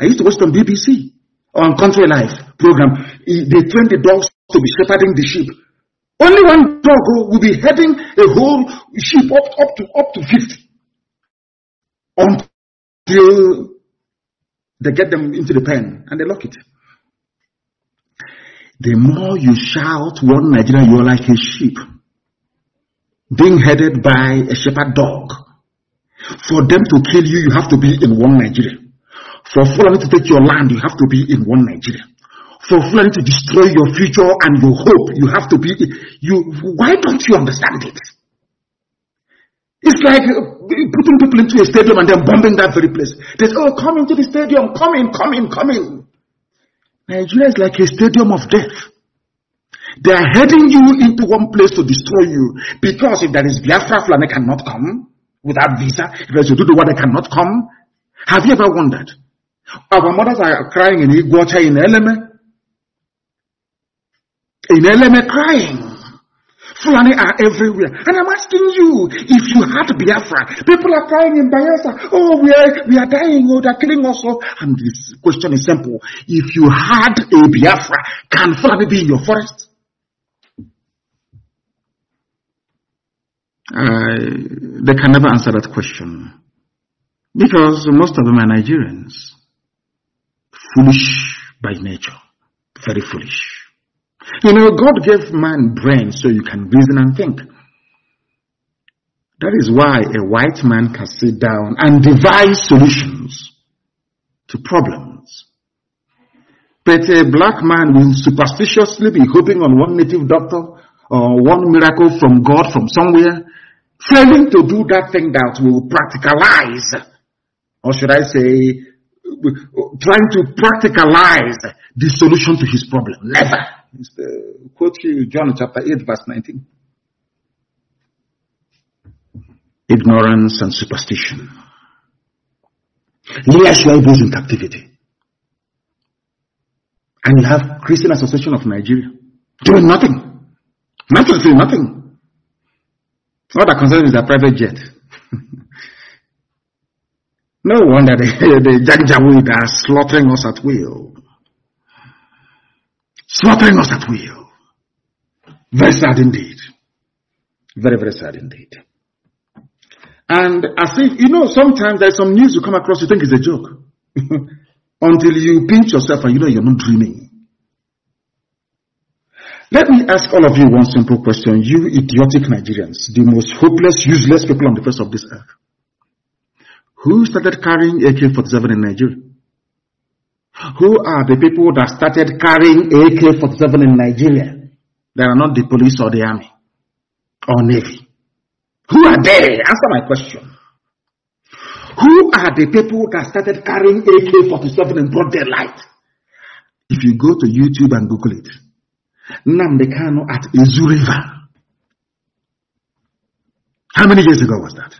I used to watch it on BBC on Country Life program. They train the dogs to be shepherding the sheep. Only one dog will be heading a whole sheep up, up to up to 50 until they get them into the pen and they lock it. The more you shout one Nigeria, you're like a sheep being headed by a shepherd dog. For them to kill you, you have to be in one Nigeria. For Fulani to take your land, you have to be in one Nigeria. For Fulani to destroy your future and your hope, you have to be, you, why don't you understand it? It's like uh, putting people into a stadium and then bombing that very place. They say, oh, come into the stadium, come in, come in, come in. Nigeria is like a stadium of death. They are heading you into one place to destroy you because if there is Biafra, Fulani cannot come without visa. If there's Ududu, they cannot come. Have you ever wondered? Our mothers are crying in Iguacha in Eleme. In Eleme crying. Fulani are everywhere. And I'm asking you, if you had Biafra, people are crying in Biafra, oh, we are, we are dying, oh, they're killing us. Oh. And this question is simple. If you had a Biafra, can Fulani be in your forest? Uh, they can never answer that question. Because most of them are Nigerians. Foolish by nature. Very foolish. You know, God gave man brain so you can reason and think. That is why a white man can sit down and devise solutions to problems. But a black man will superstitiously be hoping on one native doctor or one miracle from God from somewhere, failing to do that thing that will practicalize, or should I say, trying to practicalize the solution to his problem. Never. The quote you, John chapter 8, verse 19. Ignorance and superstition. Yes, you are in captivity. And you have Christian Association of Nigeria doing nothing. Nothing, doing nothing. All that concerns is a private jet. *laughs* no wonder the, the Janjaweed are slaughtering us at will slaughtering us at will. Very sad indeed. Very, very sad indeed. And as if, you know, sometimes there's some news you come across, you think it's a joke. *laughs* Until you pinch yourself and you know you're not dreaming. Let me ask all of you one simple question. You idiotic Nigerians, the most hopeless, useless people on the face of this earth. Who started carrying AK-47 in Nigeria? Who are the people that started carrying AK-47 in Nigeria? They are not the police or the army or navy. Who are they? Answer my question. Who are the people that started carrying AK-47 in broad daylight? If you go to YouTube and Google it, Nnamdi Kanu at Izu River. How many years ago was that?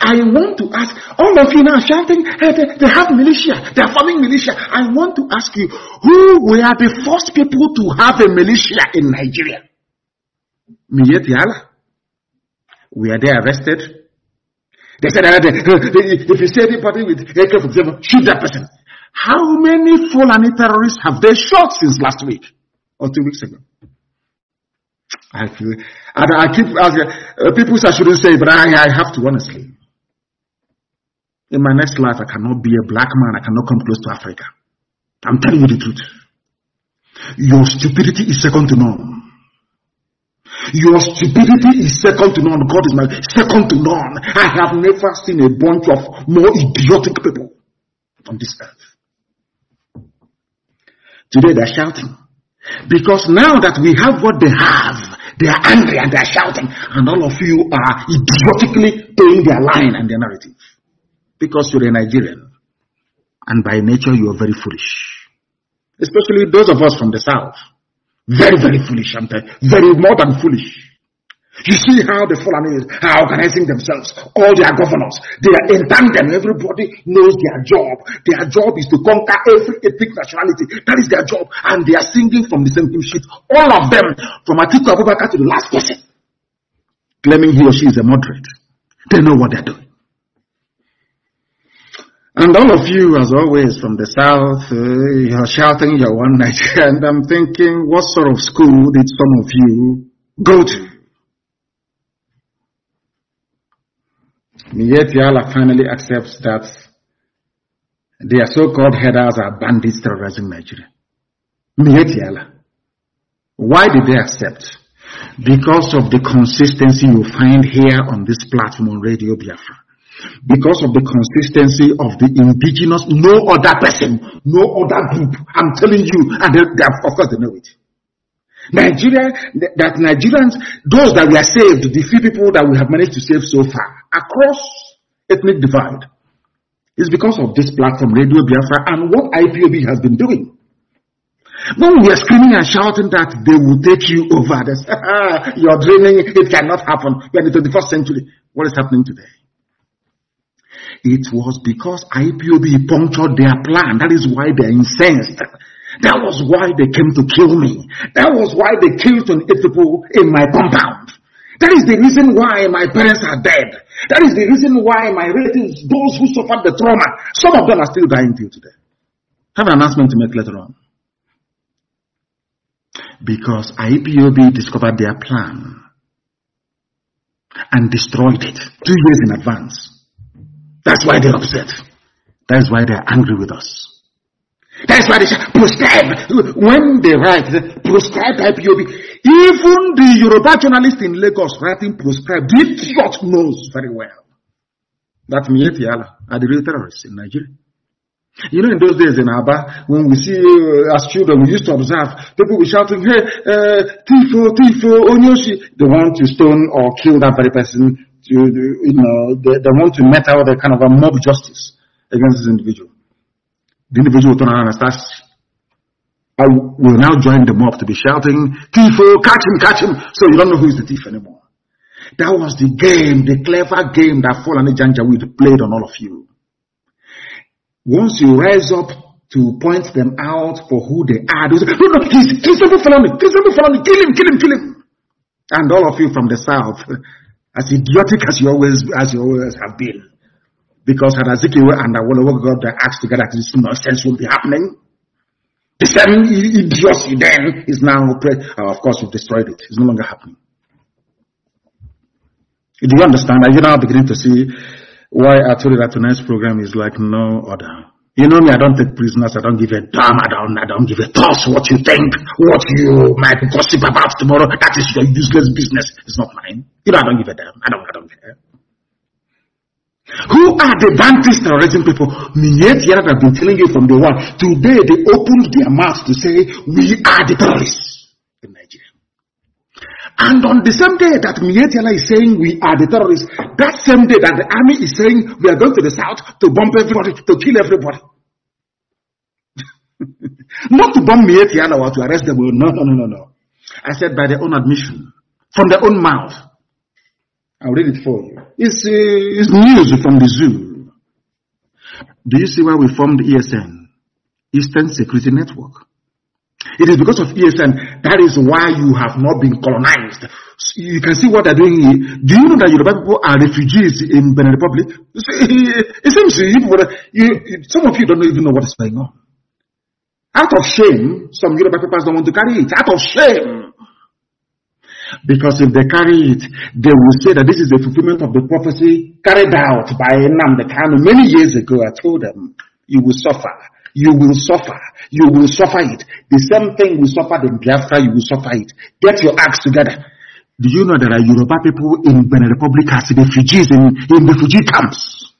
I want to ask all of you now shouting, hey, they, they, have militia, they are forming militia. I want to ask you, who were the first people to have a militia in Nigeria? Miyetti Allah. Were they arrested? They said, uh, they, if you see anybody with AK-47, shoot that person. How many Fulani terrorists have they shot since last week or two weeks ago? I feel, and I keep asking, uh, people say I shouldn't say, but I, I have to honestly. In my next life, I cannot be a black man. I cannot come close to Africa. I'm telling you the truth. Your stupidity is second to none. Your stupidity is second to none. God is my second to none. I have never seen a bunch of more idiotic people on this earth. Today they're shouting. Because now that we have what they have, they are angry and they are shouting. And all of you are idiotically playing their line and their narrative because you're a Nigerian. And by nature, you are very foolish. Especially those of us from the South. Very, very foolish, I'm Very more than foolish. You see how the Fulani are organizing themselves. All their governors, they are in tandem. Everybody knows their job. Their job is to conquer every ethnic nationality. That is their job. And they are singing from the same sheet. All of them, from Atiku Abubakar to the last person, claiming he or she is a moderate. They know what they're doing. And all of you, as always, from the south, uh, you're shouting your one night, *laughs* and I'm thinking, what sort of school did some of you go to? Yet Yala finally accepts that their so-called headers are bandits terrorizing Nigeria. Yet Why did they accept? Because of the consistency you find here on this platform on Radio Biafra. because of the consistency of the indigenous, no other person, no other group. I'm telling you, and they, they of course they know it. Nigeria, that Nigerians, those that we are saved, the few people that we have managed to save so far, across ethnic divide, is because of this platform, Radio Biafra, and what IPOB has been doing. When we are screaming and shouting that they will take you over, this, ah, you're dreaming, it cannot happen. We are in the 21st century. What is happening today? It was because IPOB punctured their plan. That is why they're incensed. That was why they came to kill me. That was why they killed an people in my compound. That is the reason why my parents are dead. That is the reason why my relatives, those who suffered the trauma, some of them are still dying till today. I have an announcement to make later on because IPOB discovered their plan and destroyed it two years in advance. That's why they're upset. That's why they're angry with us. That's why they say prescribe. When they write, prescribe IPOB. Even the Yoruba journalist in Lagos writing prescribe, the idiot knows very well that Miyetti Allah are the real terrorists in Nigeria. You know, in those days in Aba, when we see uh, as children, we used to observe people were shouting, "Hey, uh, Tifo, Tifo, Onyoshi!" They want to stone or kill that very person. To you know, they, they want to met out the kind of a mob justice against this individual. The individual will turn around and start. I will now join the mob to be shouting, "Tifo, catch him, catch him!" So you don't know who is the thief anymore. That was the game, the clever game that Fulani Janjaweed played on all of you. Once you rise up to point them out for who they are, they say, no, no, he's, he's never follow me, he's never follow me, kill him, kill him, kill him. And all of you from the south, *laughs* as idiotic as you always, as you always have been. Because had Azikiwe and Awolowo got their acts together, to this nonsense won't be happening. The same idiocy then is now, uh, of course, we've destroyed it. It's no longer happening. Do you understand? Are you now beginning to see why I told you that tonight's program is like no other. You know me, I don't take prisoners, I don't give a damn, I don't, I don't give a toss what you think, what you might gossip about tomorrow. That is your useless business. It's not mine. You know, I don't give a damn. I don't, I don't care. Who are the bandits terrorizing people? Miyetti Allah have been telling you from the one. Today they opened their mouths to say, we are the terrorists in Nigeria. And on the same day that Miyetti Allah is saying we are the terrorists, that same day that the army is saying we are going to the south to bomb everybody, to kill everybody. *laughs* Not to bomb Miyetti Allah or to arrest them. No, no, no, no, no. I said by their own admission, from their own mouth. I'll read it for you. It's, uh, it's news from the zoo. Do you see why we formed ESN? Eastern Security Network. It is because of ESN. That is why you have not been colonized. You can see what they're doing here. Do you know that Yoruba people are refugees in Benin Republic? It seems *laughs* you, you, some of you don't even know what is going on. Out of shame, some Yoruba people don't want to carry it. Out of shame. Because if they carry it, they will say that this is the fulfillment of the prophecy carried out by Nnamdi Kanu many years ago. I told them, you will suffer you will suffer. You will suffer it. The same thing we suffered in Biafra, you will suffer it. Get your acts together. Do you know there are Yoruba people in Benin Republic as refugees in, in refugee camps?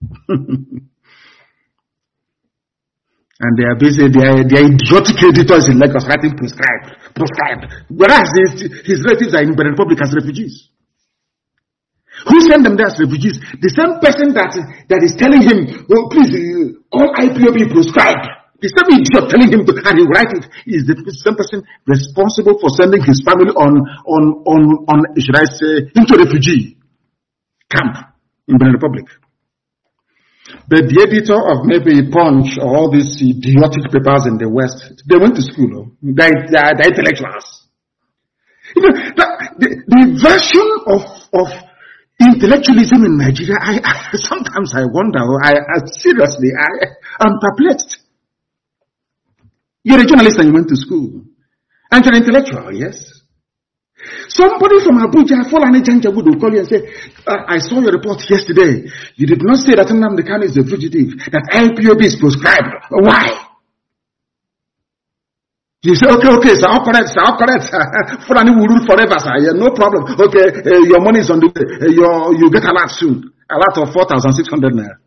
*laughs* and they are busy, they are, they are idiotic editors in Lagos writing prescribed, prescribed. Whereas his, his relatives are in Benin Republic as refugees. Who sent them there as refugees? The same person that, that is telling him, well, please, uh, call IPOB proscribed. The same idiot telling him to, and he write it, is the same person responsible for sending his family on, on, on, on, should I say, into refugee camp in Benin Republic. But the editor of maybe Punch or all these idiotic papers in the West, they went to school. Oh. They're, they're, they're intellectuals. You know, the, the, the version of, of intellectualism in Nigeria, I, I sometimes I wonder, oh, I, I seriously, I am perplexed. You're a journalist and you went to school. And you're an intellectual, yes? Somebody from Abuja, Fulani Janjaweed will call you and say, I, I saw your report yesterday. You did not say that Nnamdi Kanu is a fugitive, that IPOB is proscribed. Why? You say, okay, okay, sir, all correct, sir, all correct, sir. *laughs* Fulani will rule forever, sir. Yeah, no problem. Okay, uh, your money is on the way. Uh, your, you get a lot soon. A lot of 4,600 naira.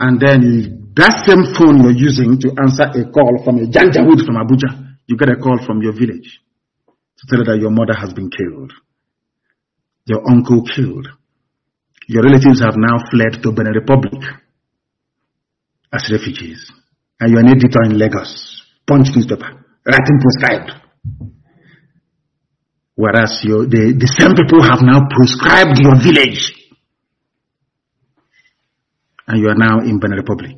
And then that same phone you're using to answer a call from a Janjaweed from Abuja, you get a call from your village to tell you that your mother has been killed, your uncle killed. Your relatives have now fled to Benin Republic as refugees and you're an editor in Lagos, Punch newspaper, writing prescribed. Whereas you, the, the same people have now prescribed your village. And you are now in Benin Republic.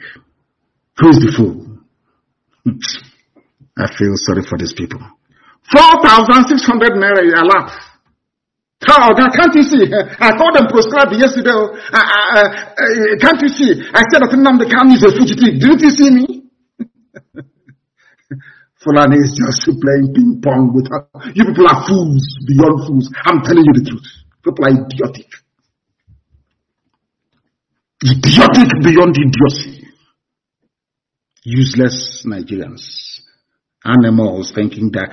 Who's the fool? Hmm. I feel sorry for these people. 4,600 naira a lot. Oh, can't you see? I told them prescribed yesterday. Uh, uh, can't you see? I said that Nnamdi Kanu is a fugitive. Didn't you see me? *laughs* Fulani is just playing ping pong with her. You people are fools beyond fools. I'm telling you the truth. People are idiotic. Idiotic beyond idiocy. Useless Nigerians. Animals thinking that,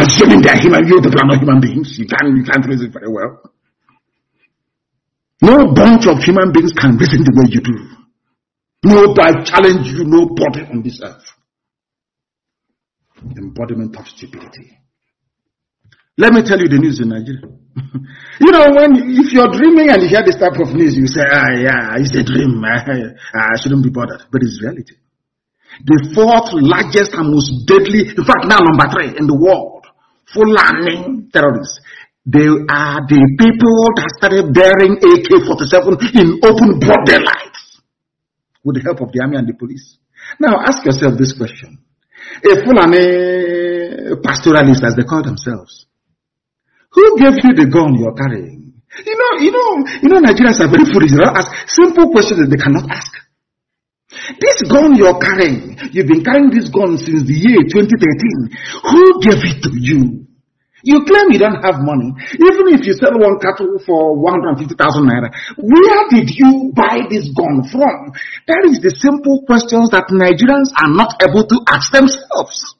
assuming they're human, you people are not human beings. You can't, you can't reason very well. No bunch of human beings can reason the way you do. No, I challenge you, nobody on this earth embodiment of stupidity. Let me tell you the news in Nigeria. *laughs* you know, when if you're dreaming and you hear this type of news, you say, "Ah, yeah, it's a dream. *laughs* I shouldn't be bothered." But it's reality. The fourth largest and most deadly, in fact, now number three in the world, Fulani terrorists. They are the people that started bearing AK-47 in open broad daylight with the help of the army and the police. Now ask yourself this question. A Fulani pastoralist, as they call themselves. Who gave you the gun you're carrying? You know, you know, you know, Nigerians are very foolish. They ask simple questions that they cannot ask. This gun you're carrying, you've been carrying this gun since the year 2013. Who gave it to you? You claim you don't have money. Even if you sell one cattle for 150,000 naira, where did you buy this gun from? That is the simple questions that Nigerians are not able to ask themselves.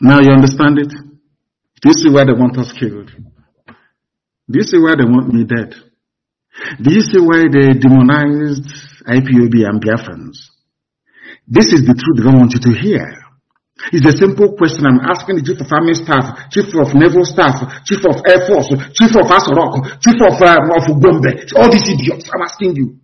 Now you understand it? Do you see why they want us killed? Do you see why they want me dead? You see why they demonized IPOB and Biafrans? This is the truth they want you to hear. It's a simple question I'm asking the Chief of Army Staff, Chief of Naval Staff, Chief of Air Force, Chief of Aso Rock, Chief of, uh, of Gombe, all these idiots. I'm asking you.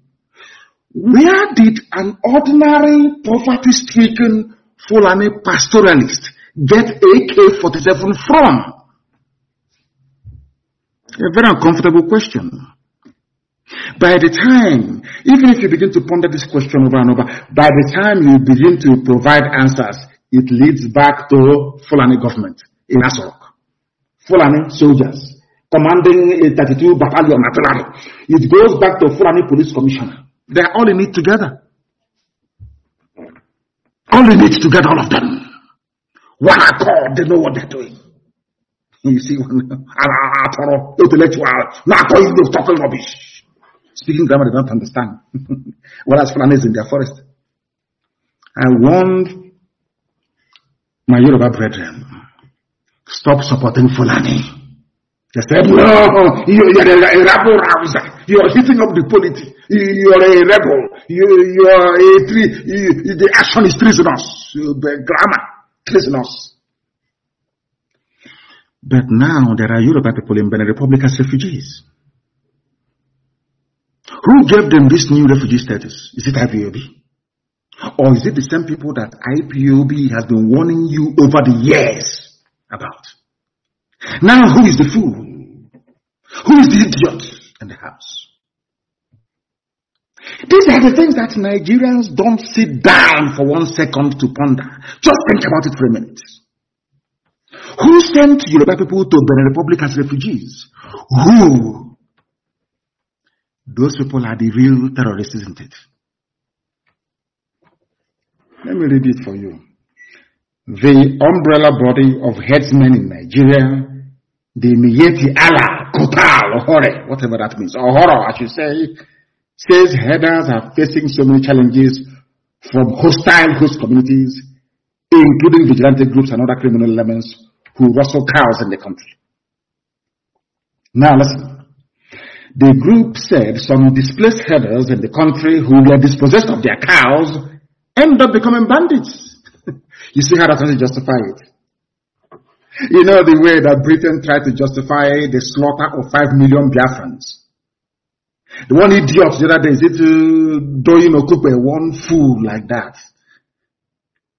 Where did an ordinary poverty-stricken Fulani pastoralist get AK-47 from? A very uncomfortable question. By the time, even if you begin to ponder this question over and over, by the time you begin to provide answers, it leads back to Fulani government in Asok. Fulani soldiers commanding a 32 battalion artillery. It goes back to Fulani police commissioner. They're all in it together. All in it together, all of them. One accord, they know what they're doing. You see, *laughs* intellectual, not talking rubbish. Speaking grammar, they don't understand. *laughs* Whereas Fulani is in their forest. I warned my Yoruba brethren, stop supporting Fulani. They said, no, you, are a, rebel rouser. You are hitting up the polity. You, are a rebel. You, you are a tree. You, the action is treasonous. The grammar, treasonous. But now there are Yoruba people in Benin Republic as refugees. Who gave them this new refugee status? Is it IPOB? Or is it the same people that IPOB has been warning you over the years about? Now who is the fool? Who is the idiot in the house? These are the things that Nigerians don't sit down for one second to ponder. Just think about it for a minute. Who sent Yoruba people to Benin Republic as refugees? Who? Those people are the real terrorists, isn't it? Let me read it for you. The umbrella body of headsmen in Nigeria, the Miyetti Allah, Kautal, or Hore, whatever that means, or Horror, I should say, says herders are facing so many challenges from hostile host communities, including vigilante groups and other criminal elements who rustle cows in the country. Now listen. The group said some displaced herders in the country who were dispossessed of their cows end up becoming bandits. *laughs* you see how that's going to justify it. You know the way that Britain tried to justify the slaughter of five million Biafrans. The one idiot the other day, is it uh, Doyin Okupe, one fool like that,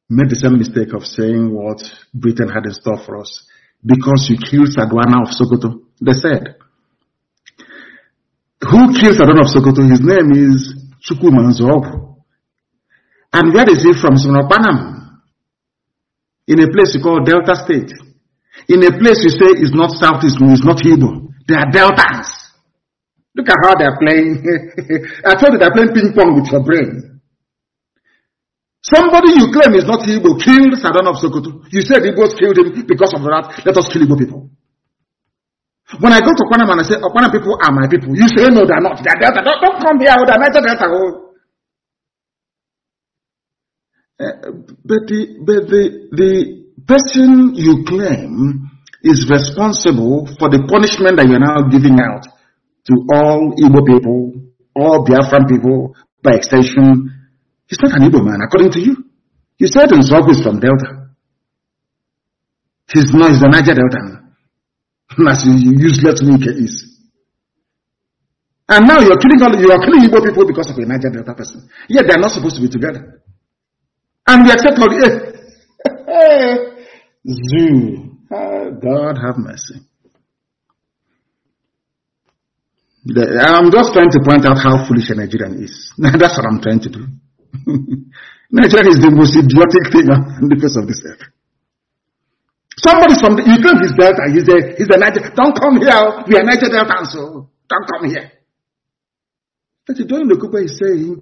made the same mistake of saying what Britain had in store for us. Because you killed Sardauna of Sokoto. They said, who killed Sardauna of Sokoto? His name is Chukwuma Nzeogwu. And where is he from? From. In a place you call Delta State. In a place you say is not Southeast, is not Igbo. They are Deltas. Look at how they're playing. *laughs* I told you they're playing ping pong with your brain. Somebody you claim is not Igbo killed Saddam of Sokoto. You said Igbos killed him because of that. Let us kill Igbo people. When I go to Kwanam and I say, Kwanam people are my people, you say, no, they're not. They're Delta. Don't, don't come here with a Niger Delta. Uh, but the, but the, the person you claim is responsible for the punishment that you're now giving out to all Igbo people, all Biafran people, by extension, he's not an Igbo man, according to you. You said Nzeogwu is from Delta. He's not, he's a Niger Delta. *laughs* As useless Wike is. And now you're killing all, you are killing Igbo people because of a Niger Delta person. Yet they're not supposed to be together. And we accept all the, *laughs* Zoo. Ah, God have mercy. I'm just trying to point out how foolish a Nigerian is. *laughs* That's what I'm trying to do. Nigeria is the most idiotic thing on the face of this earth. Somebody's from the, you claim he's Delta, he's he's a Niger, don't come here, we are Niger Delta, so don't come here. But John Lokuba is saying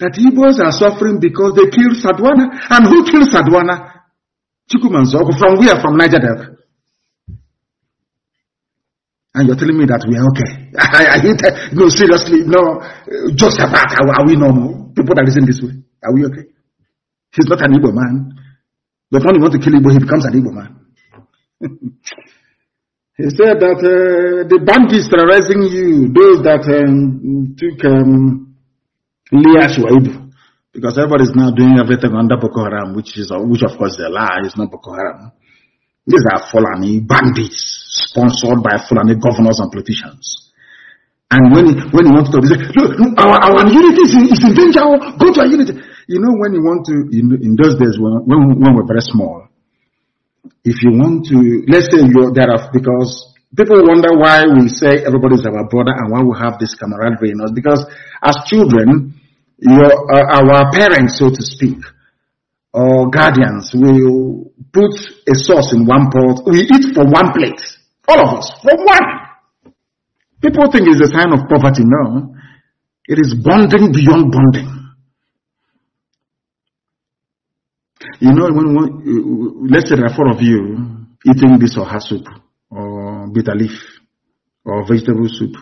that Igbos are suffering because they killed Sardauna. And who killed Sardauna? Chukumanzoko, from where? From Niger Delta. And you're telling me that we are okay. *laughs* I, I hate. No, seriously, no. Just about, are, we normal? People that listen this way. Are we okay? He's not an Igbo man. But when you want to kill Igbo, he becomes an Igbo man. He said that uh, the bandits terrorizing you, those that um, took um, Leah Sharibu, because everybody's now doing everything under Boko Haram, which is, which of course a lie, it's not Boko Haram. These are Fulani bandits sponsored by Fulani governors and politicians. And when he, when he wants to talk, he look, our, our unity is in, is in danger. Go to our unity. You know, when you want to, in, in those days when, when, when we're very small, if you want to, let's say you're there, because people wonder why we say everybody's our brother and why we have this camaraderie in us. Because as children, your, uh, our parents, so to speak, or guardians will put a sauce in one pot. We eat from one plate. All of us. From one. People think it's a sign of poverty. No. It is bonding beyond bonding. You know, when, when let's say there are four of you eating this or her soup or bitter leaf or vegetable soup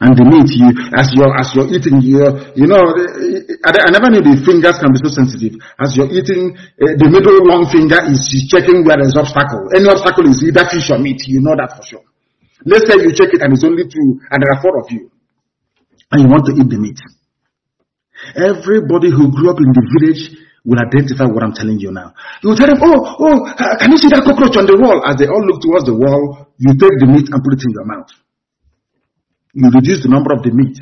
and the meat you as you're as you're eating you you know I, I, never knew the fingers can be so sensitive. As you're eating uh, the middle long finger is checking where there's obstacle. Any obstacle is either fish or meat you know that for sure. Let's say you check it and it's only two and there are four of you and you want to eat the meat. Everybody who grew up in the village will identify what I'm telling you now. You tell them, oh, oh, can you see that cockroach on the wall? As they all look towards the wall, you take the meat and put it in your mouth you reduce the number of the meat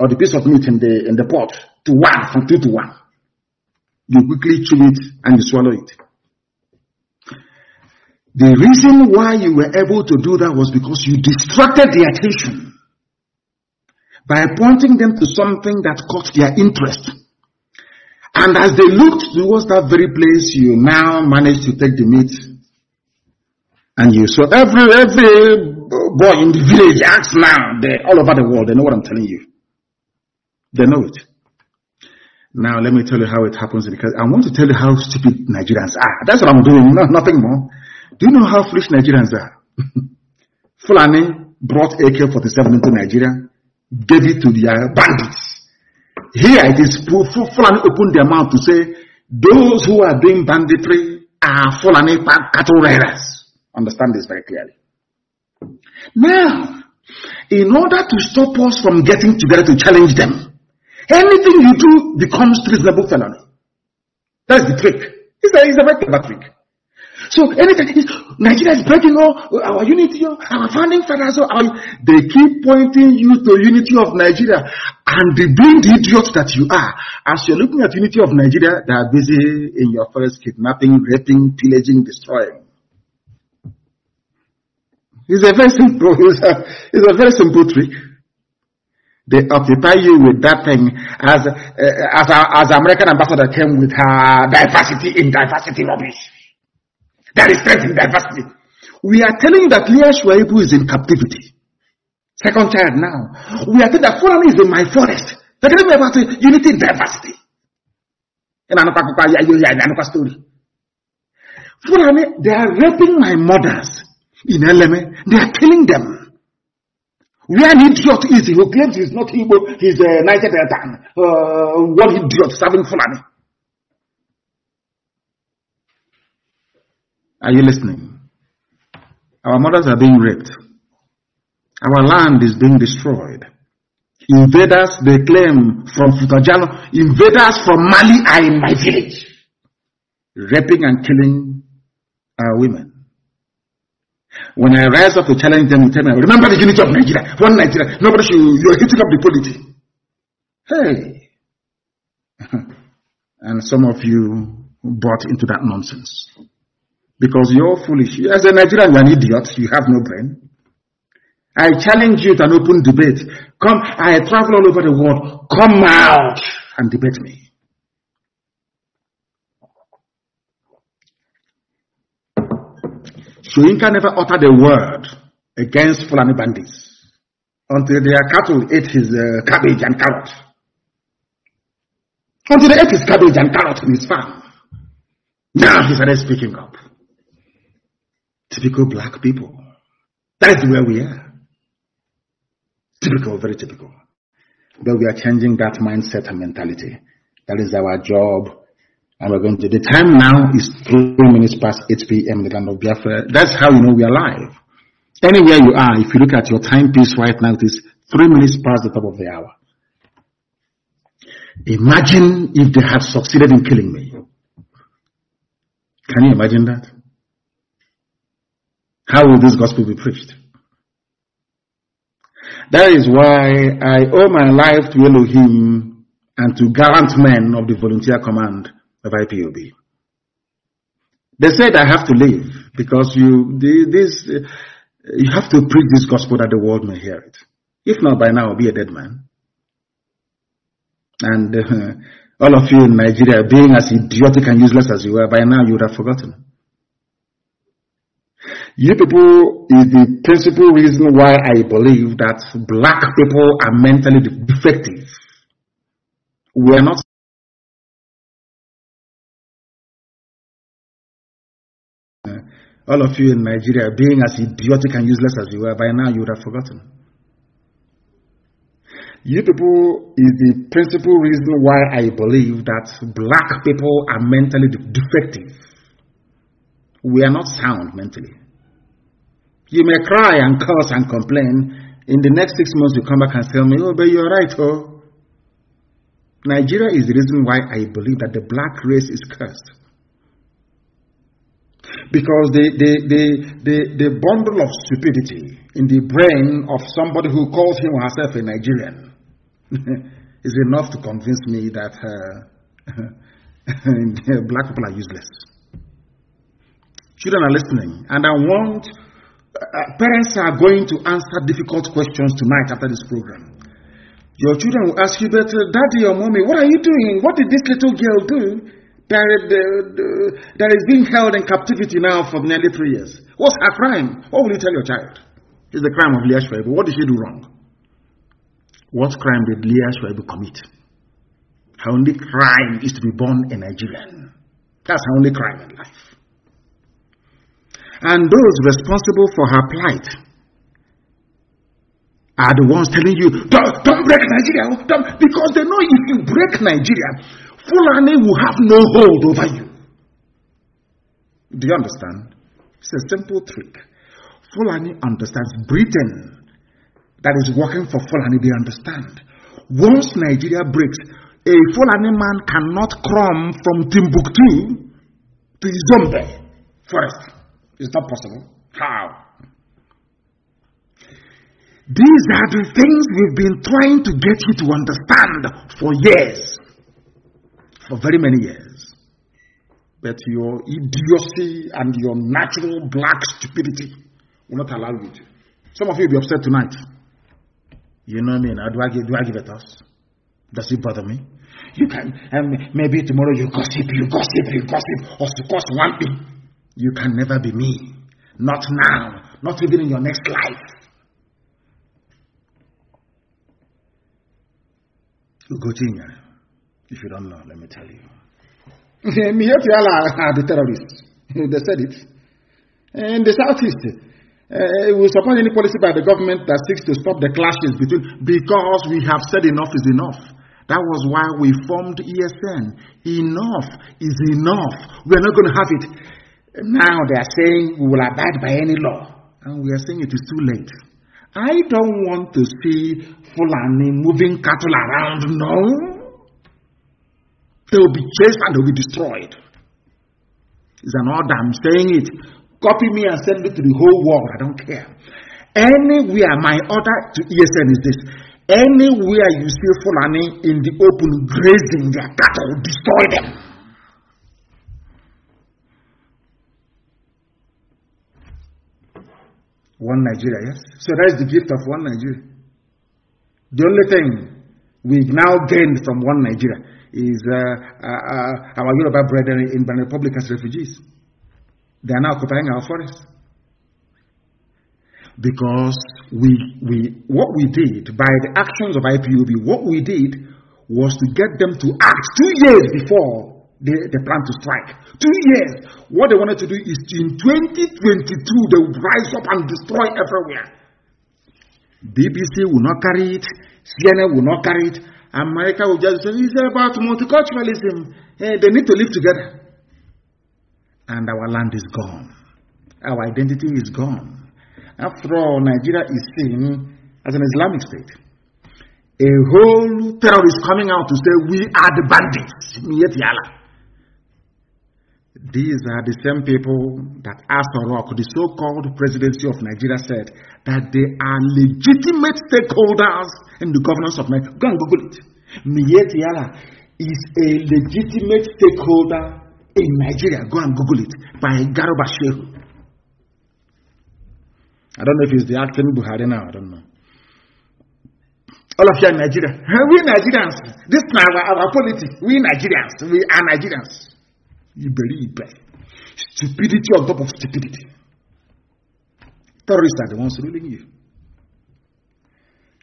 or the piece of meat in the in the pot to one from two to one. You quickly chew it and you swallow it. The reason why you were able to do that was because you distracted their attention by pointing them to something that caught their interest. And as they looked towards that very place, you now managed to take the meat and you saw every every boy in the village acts now. They all over the world. They know what I'm telling you. They know it. Now let me tell you how it happens because I want to tell you how stupid Nigerians are. That's what I'm doing. No, nothing more. Do you know how foolish Nigerians are? *laughs* Fulani brought AK-47 into Nigeria. gave it to the bandits. Here it is Fulani opened their mouth to say, those who are doing banditry are Fulani cattle raiders. Understand this very clearly. Now, in order to stop us from getting together to challenge them, anything you do becomes treasonable felony. That's the trick. It's a, it's a very clever trick. So anytime Nigeria is breaking all our unity, our founding fathers, our, they keep pointing you to unity of Nigeria, and the being the idiot that you are, as you're looking at unity of Nigeria, they are busy in your forest kidnapping, raping, pillaging, destroying. It's a very simple, *laughs* it's a, it's a very simple trick. They occupy you with that thing as, uh, as, as American ambassador came with her diversity in diversity rubbish. There is strength in diversity. We are telling that Leah Sharibu is in captivity. Second child now. We are telling that Fulani is in my forest. They're telling me about unity in diversity. And. Fulani, they are raping my mothers in Eleme. They are killing them. We are an idiot is who claims he's not Igbo, he's a Niger Delta. Uh, one idiot serving Fulani. Are you listening? Our mothers are being raped. Our land is being destroyed. Invaders, they claim from Futa Jallon, invaders from Mali are in my village. Raping and killing our women. When I rise up to challenge them, tell me, remember the unity of Nigeria, one Nigeria, nobody should, you're hitting up the polity. Hey. *laughs* and some of you bought into that nonsense. Because you're foolish. As a Nigerian, you're an idiot. You have no brain. I challenge you to an open debate. Come, I travel all over the world. Come out and debate me. Soyinka never uttered a word against Fulani bandits until their cattle ate his uh, cabbage and carrot. Until they ate his cabbage and carrot in his farm. Now he started speaking up. Typical black people. That is where we are. Typical, very typical. But we are changing that mindset and mentality. That is our job. And we're going to, the time now is three minutes past 8 p.m. the land of Biafra. That's how you know we are live. Anywhere you are, if you look at your timepiece right now, it is three minutes past the top of the hour. Imagine if they had succeeded in killing me. Can you imagine that? How will this gospel be preached? That is why I owe my life to Elohim and to gallant men of the volunteer command of IPOB. They said I have to leave because you, this, you have to preach this gospel that the world may hear it. If not, by now I'll be a dead man. And uh, *laughs* all of you in Nigeria, being as idiotic and useless as you are, by now you would have forgotten. You people is the principal reason why I believe that black people are mentally defective. We are not all of you in Nigeria being as idiotic and useless as you were, by now you would have forgotten. You people is the principal reason why I believe that black people are mentally defective. We are not sound mentally. You may cry and curse and complain. In the next six months, you come back and tell me, oh, but you're right, oh. Nigeria is the reason why I believe that the black race is cursed. Because the, the, the, the, the bundle of stupidity in the brain of somebody who calls him or herself a Nigerian *laughs* is enough to convince me that uh, *laughs* black people are useless. Children are listening, and I want uh, parents are going to answer difficult questions tonight after this program. Your children will ask you, but uh, daddy or mommy, what are you doing? What did this little girl do that, uh, is being held in captivity now for nearly three years? What's her crime? What will you tell your child? It's the crime of Leah Sharibu. What did she do wrong? What crime did Leah Sharibu commit? Her only crime is to be born a Nigerian. That's her only crime in life and those responsible for her plight are the ones telling you, don't, don't break Nigeria. Don't, because they know if you break Nigeria, Fulani will have no hold over you. Do you understand? It's a simple trick. Fulani understands Britain that is working for Fulani, they understand. Once Nigeria breaks, a Fulani man cannot come from Timbuktu to Zombe forest. It's not possible. How? These are the things we've been trying to get you to understand for years. For very many years. But your idiocy and your natural black stupidity will not allow you to. Some of you will be upset tonight. You know I mean? Do I give, do I give? Does it bother me? You can, and maybe tomorrow you gossip, you gossip, you gossip, or to cause one thing. You can never be me. Not now. Not even in your next life. Ugochinya, if you don't know, let me tell you. Miyetti Allah are the terrorists. they said it. In the southeast, uh, we support any policy by the government that seeks to stop the clashes between, because we have said enough is enough. That was why we formed ESN. Enough is enough. We're not going to have it. Now they are saying we will abide by any law. And we are saying it is too late. I don't want to see Fulani moving cattle around. No. They will be chased and they will be destroyed. It's an order. I'm saying it. Copy me and send it to the whole world. I don't care. Anywhere, my order to ESN is this. Anywhere you see Fulani in the open grazing their cattle, destroy them. One Nigeria, yes? So that is the gift of one Nigeria. The only thing we've now gained from one Nigeria is uh, uh, uh, our Yoruba brethren in Benin Republic as refugees. They are now occupying our forests. Because we, we, what we did by the actions of IPOB, what we did was to get them to act two years before they, they plan to strike. Two years. What they wanted to do is to, in 2022 they will rise up and destroy everywhere. BBC will not carry it, CNN will not carry it, America will just say it's about multiculturalism. Hey, they need to live together. And our land is gone. Our identity is gone. After all, Nigeria is seen as an Islamic state. A whole terrorist coming out to say we are the bandits. These are the same people that Rock, the so called presidency of Nigeria, said that they are legitimate stakeholders in the governance of Nigeria. Go and Google it. Miyetti Allah is a legitimate stakeholder in Nigeria. Go and Google it by Garuba Shehu. I don't know if he's the acting Buhari now, I don't know. All of you are Nigeria. We Nigerians. This is our, our politics. We Nigerians. We are Nigerians. Iberibe. Stupidity on top of stupidity. Terrorists are the ones ruling you.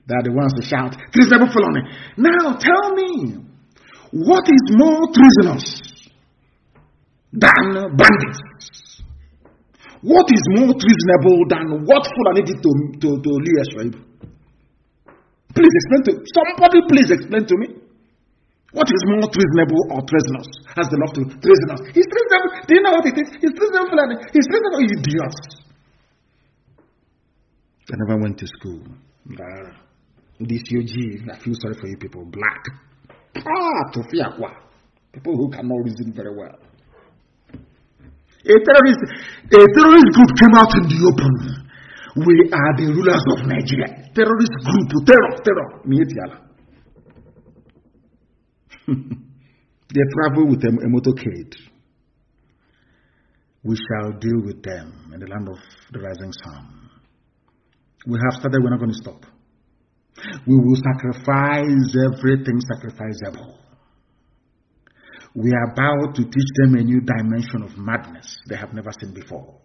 They are the ones who shout, treasonable felony. Now tell me, what is more treasonous than bandits? What is more treasonable than what Fulani did to, to, to Leah Please explain to somebody please explain to me. What is more treasonable or treasonous? Has the love to treasonous. He's treasonable. Do you know what it is? He's treasonable. and He's treasonable. Idiots. I never went to school. This UG, I feel sorry for you people. Black. Ah. People who cannot reason very well. A terrorist, a terrorist group came out in the open. We are the rulers of Nigeria. Terrorist group, terror, terror. They travel with a, a motorcade. We shall deal with them in the land of the rising sun. We have started, we're not going to stop. We will sacrifice everything sacrificable. We are about to teach them a new dimension of madness they have never seen before.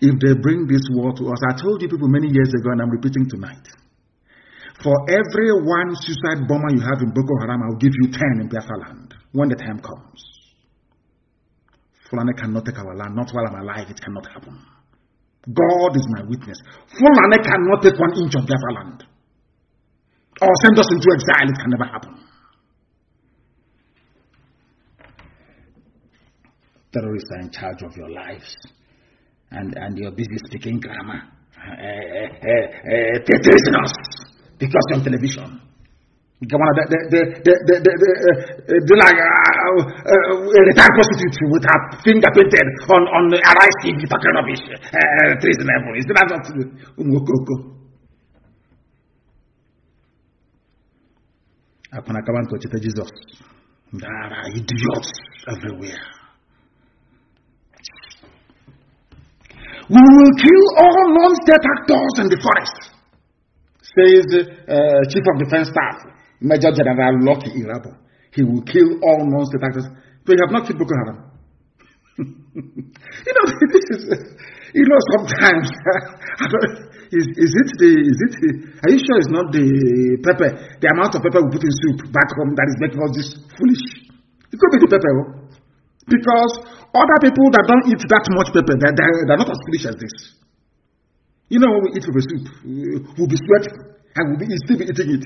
If they bring this war to us, I told you people many years ago, and I'm repeating tonight for every one suicide bomber you have in Boko Haram, I'll give you 10 in Biafra land when the time comes. Fulani cannot take our land, not while I'm alive, it cannot happen. God is my witness. Fulani cannot take one inch of Biafra land. Or send us into exile. It can never happen. Terrorists are in charge of your lives. And, and you're busy speaking grammar. Uh, uh, uh, us because you're on television. The the the the the the, the, the like uh, uh, retired prostitute with her finger painted on on Arise TV talking rubbish. Uh, treason level. Is that not umokoko? Akwana kawan to chita Jesus. There are idiots everywhere. We will kill all non-state actors in the forest, says uh, Chief of Defense Staff Major General Lucky Irabor. He will kill all non-state actors. But you have not killed Boko Haram. *laughs* you know, *laughs* this is, you know, sometimes, *laughs* is, is it the, is it the, are you sure it's not the pepper, the amount of pepper we put in soup back home that is making us this foolish? It could be the pepper, oh. because other people that don't eat that much pepper, they're, they're, they're not as foolish as this. You know, when we eat pepper soup, we'll be sweating and we'll be, still be eating it.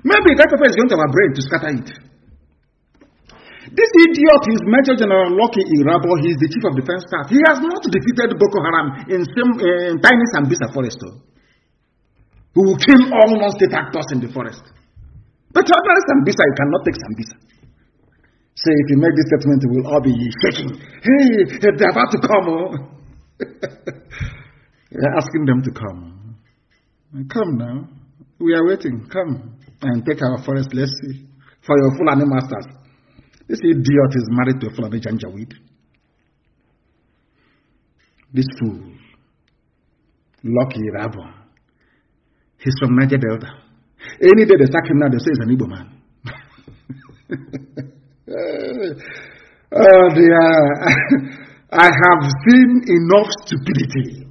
Maybe that pepper is going to our brain to scatter it. This idiot is Major General Lucky Irabor. He is the chief of defense staff. He has not defeated Boko Haram in, some, uh, in tiny Sambisa forest. Who will kill all non-state actors in the forest. But ordinary Sambisa, you cannot take Sambisa. Say, if you make this statement, we will all be shaking. Hey, they're about to come. Oh. *laughs* You're asking them to come. Come now. We are waiting. Come and take our forest. Let's see. For your Fulani masters. This idiot is married to a Fulani Janjaweed. This fool, Lucky Rabo, he's from Niger Delta. Any day they sack him now, they say he's an Igbo man. *laughs* oh dear. *laughs* I have seen enough stupidity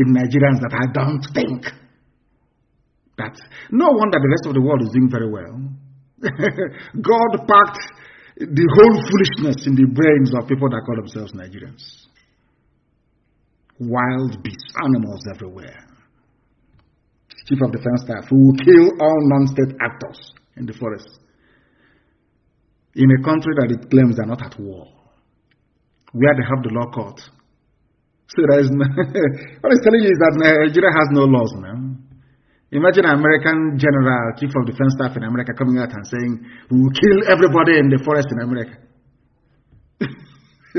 in Nigerians that I don't think that no wonder the rest of the world is doing very well. *laughs* God packed the whole foolishness in the brains of people that call themselves Nigerians. Wild beasts, animals everywhere. Chief of Defense Staff who will kill all non state actors in the forest. In a country that it claims they're not at war, where they have the law court. So *laughs* there is no, what it's telling you is that eh, Nigeria has no laws now. Imagine an American general, chief of defense staff in America, coming out and saying, We will kill everybody in the forest in America. *laughs*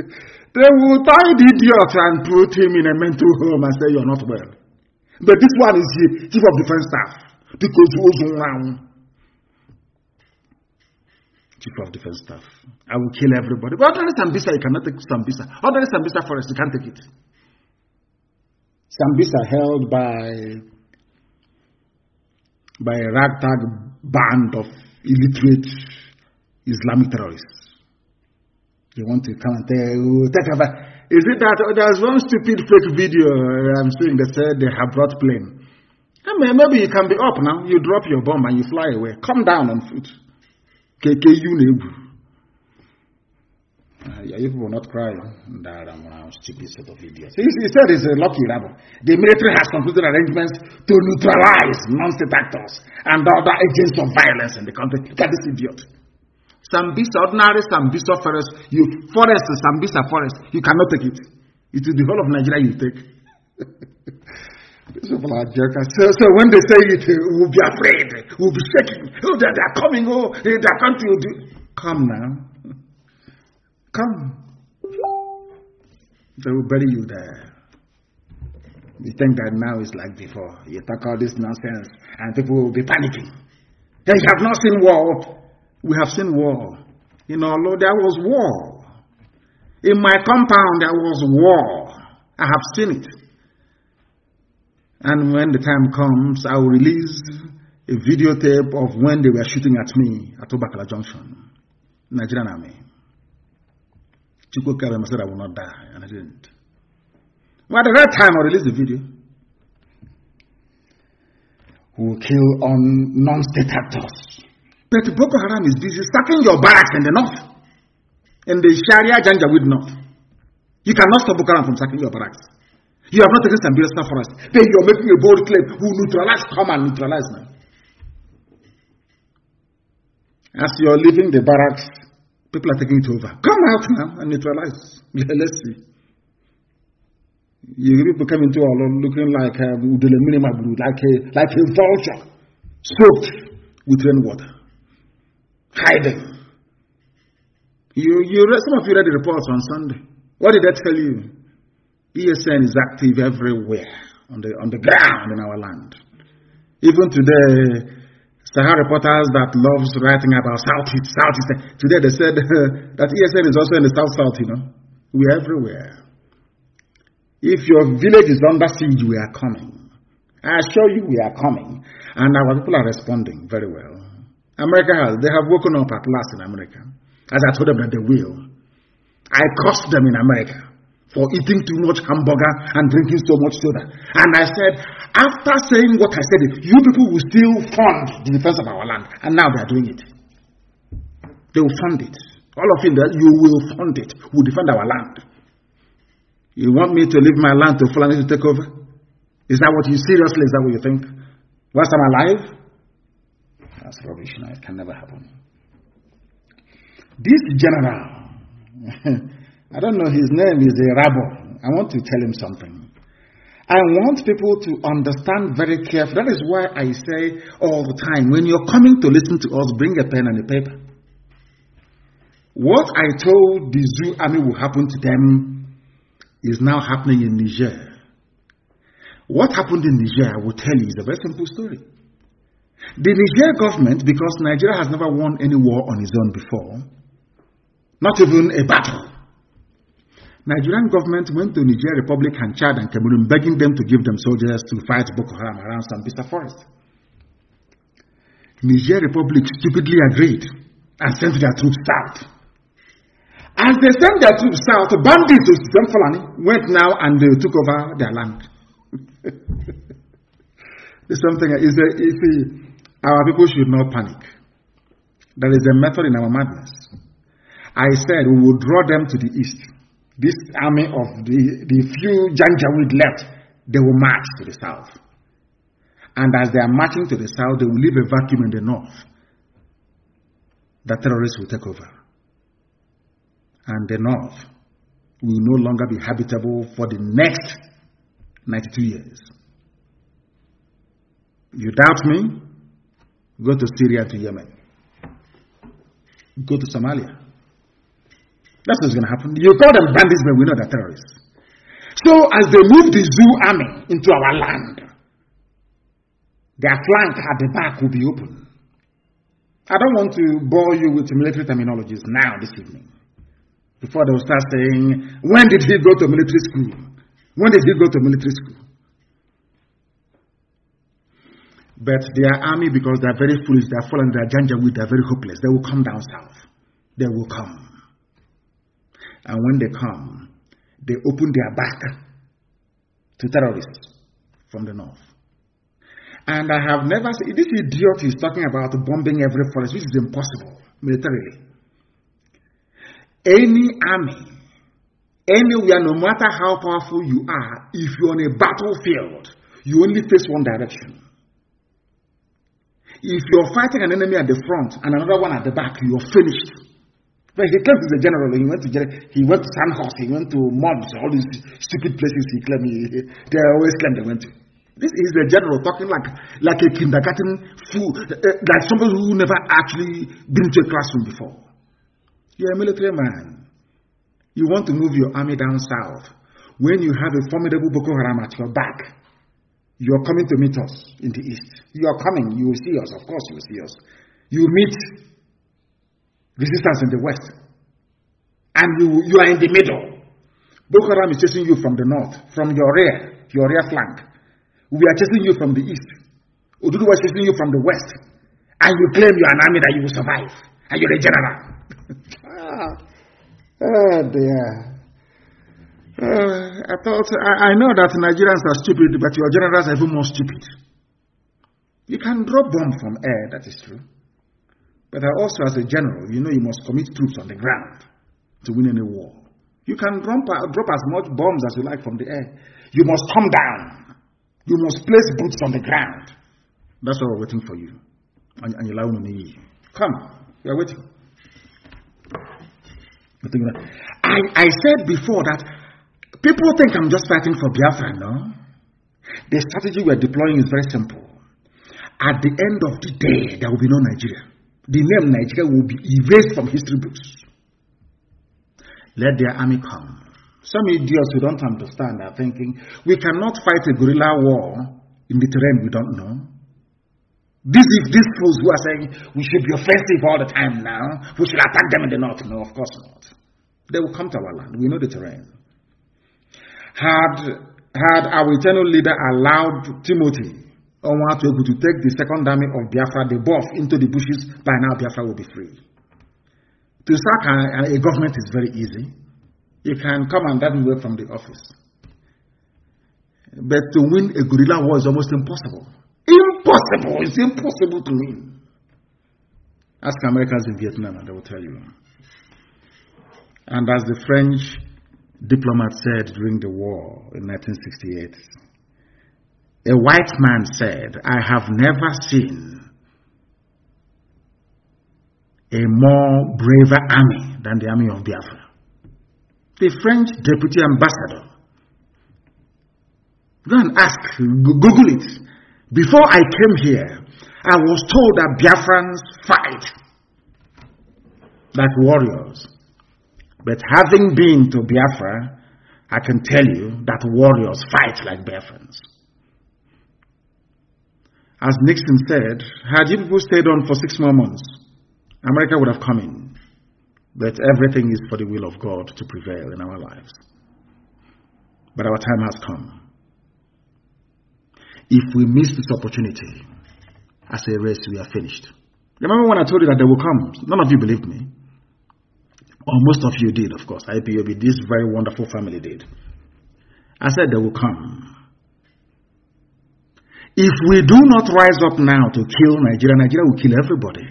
they will tie the idiot and put him in a mental home and say, You're not well. But this one is the chief of defense staff because he was around. Chief of defense staff. I will kill everybody. But other Sambisa, you cannot take Sambisa. Other Sambisa forest, you can't take it. Sambisa held by by a ragtag band of illiterate Islamic terrorists. They want to come and tell you. Is it that oh, there's one stupid fake video I'm seeing that said they have brought plane? I mean, maybe you can be up now. You drop your bomb and you fly away. Come down on foot. KKU uh, people will not cry stupid set of idiots. He, he said it's a lucky rabble. The military has concluded arrangements to neutralize non-state actors and other agents of violence in the country. Look at this idiot. Sambisa, ordinary Sambisa forest, you forest, Sambisa forest, you cannot take it. It is the whole of Nigeria you take. *laughs* So, so when they say it, we'll be afraid, we'll be shaking. Oh, they're, they're coming, oh, they're coming to do. Come now. Come. They will bury you there. You think that now is like before. You talk all this nonsense and people will be panicking. They have not seen war. We have seen war. You know, Lord, there was war. In my compound, there was war. I have seen it. And when the time comes, I will release a videotape of when they were shooting at me at Obakala Junction, Nigerian Army. Chukwuka said I will not die, and I didn't. Well, at the right time, I released the video. Who will kill on non-state actors. But Boko Haram is busy sacking your barracks in the north, in the Sharia Janjaweed north. You cannot stop Boko Haram from sacking your barracks. You have not taken Sambisa forest. Then you are making a bold claim. Will neutralize. Come and neutralize now. As you are leaving the barracks, people are taking it over. Come out now and neutralize. Let's see. You people come into our looking like a, um, like a like a vulture, soaked with rainwater, hiding. You, you some of you read the reports on Sunday. What did I tell you? ESN is active everywhere on the on the ground in our land. Even today, Sahara reporters that loves writing about Southeast, Southeast. Today they said *laughs* that ESN is also in the South South, you know. We're everywhere. If your village is under siege, we are coming. I assure you we are coming. And our people are responding very well. America has, they have woken up at last in America. As I told them that they will. I cursed them in America for eating too much hamburger and drinking so much soda. And I said, after saying what I said, you people will still fund the defense of our land. And now they are doing it. They will fund it. All of you, you will fund it. We'll defend our land. You want me to leave my land to Fulani to take over? Is that what you seriously? Is that what you think? Whilst I'm alive? That's rubbish. No, it can never happen. This general, *laughs* I don't know his name is a rabble. I want to tell him something. I want people to understand very carefully. That is why I say all the time when you're coming to listen to us, bring a pen and a paper. What I told the Zoo army will happen to them is now happening in Niger. What happened in Niger, I will tell you, is a very simple story. The Niger government, because Nigeria has never won any war on its own before, not even a battle, Nigerian government went to Niger Republic and Chad and Cameroon begging them to give them soldiers to fight Boko Haram around Sambisa Forest. Niger Republic stupidly agreed and sent their troops south. As they sent their troops south, bandits of went now and they took over their land. *laughs* There's something you see, our people should not panic. There is a method in our madness. I said we will draw them to the east this army of the, the few Janjaweed left, they will march to the south. And as they are marching to the south, they will leave a vacuum in the north. The terrorists will take over. And the north will no longer be habitable for the next 92 years. You doubt me? Go to Syria to Yemen. Go to Somalia. That's what's going to happen. You call them bandits, but we know they're terrorists. So, as they move the zoo army into our land, their flank at the back will be open. I don't want to bore you with military terminologies now this evening. Before they will start saying, when did he go to military school? When did he go to military school? But their army, because they are very foolish, they are fallen, they are janjaweed, they are very hopeless, they will come down south. They will come. And when they come, they open their back to terrorists from the north. And I have never seen this idiot is talking about bombing every forest, which is impossible militarily. Any army, anywhere, no matter how powerful you are, if you're on a battlefield, you only face one direction. If you're fighting an enemy at the front and another one at the back, you're finished. But he claims he's a general. He went to he went to Sandhurst, he went to mobs, all these stupid places he claimed he, they always claim they went to. This is the general talking like like a kindergarten fool, uh, like somebody who never actually been to a classroom before. You're a military man. You want to move your army down south. When you have a formidable Boko Haram at your back, you are coming to meet us in the east. You are coming, you will see us, of course you will see us. You meet resistance in the west. And you, you are in the middle. Boko Haram is chasing you from the north, from your rear, your rear flank. We are chasing you from the east. Odudu is chasing you from the west. And you claim you are an army that you will survive. And you're a general. *laughs* ah, oh dear. Uh, I thought, I, I know that Nigerians are stupid, but your generals are even more stupid. You can drop bomb from air, that is true. But also, as a general, you know you must commit troops on the ground to win any war. You can drop, uh, drop as much bombs as you like from the air. You must come down. You must place boots on the ground. That's what we're waiting for you. And, and you Come, we are waiting. I, I said before that people think I'm just fighting for Biafra, no? The strategy we're deploying is very simple. At the end of the day, there will be no Nigeria. The name Nigeria will be erased from history books. Let their army come. Some idiots who don't understand are thinking we cannot fight a guerrilla war in the terrain we don't know. This is these fools who are saying we should be offensive all the time now. We should attack them in the north. No, of course not. They will come to our land. We know the terrain. Had had our eternal leader allowed Timothy Onwuatuegwu to take the second army of Biafra, the buff, into the bushes, by now Biafra will be free. To sack a, a government is very easy. You can come and that away from the office. But to win a guerrilla war is almost impossible. Impossible! It's impossible to win. Ask Americans in Vietnam and they will tell you. And as the French diplomat said during the war in 1968, a white man said, I have never seen a more braver army than the army of Biafra. The French deputy ambassador. Go and ask, Google it. Before I came here, I was told that Biafrans fight like warriors. But having been to Biafra, I can tell you that warriors fight like Biafrans. As Nixon said, had you people stayed on for six more months, America would have come in. But everything is for the will of God to prevail in our lives. But our time has come. If we miss this opportunity, as a race, we are finished. Remember when I told you that they will come? None of you believed me. Or most of you did, of course. IPOB, this very wonderful family did. I said they will come. If we do not rise up now to kill Nigeria, Nigeria will kill everybody.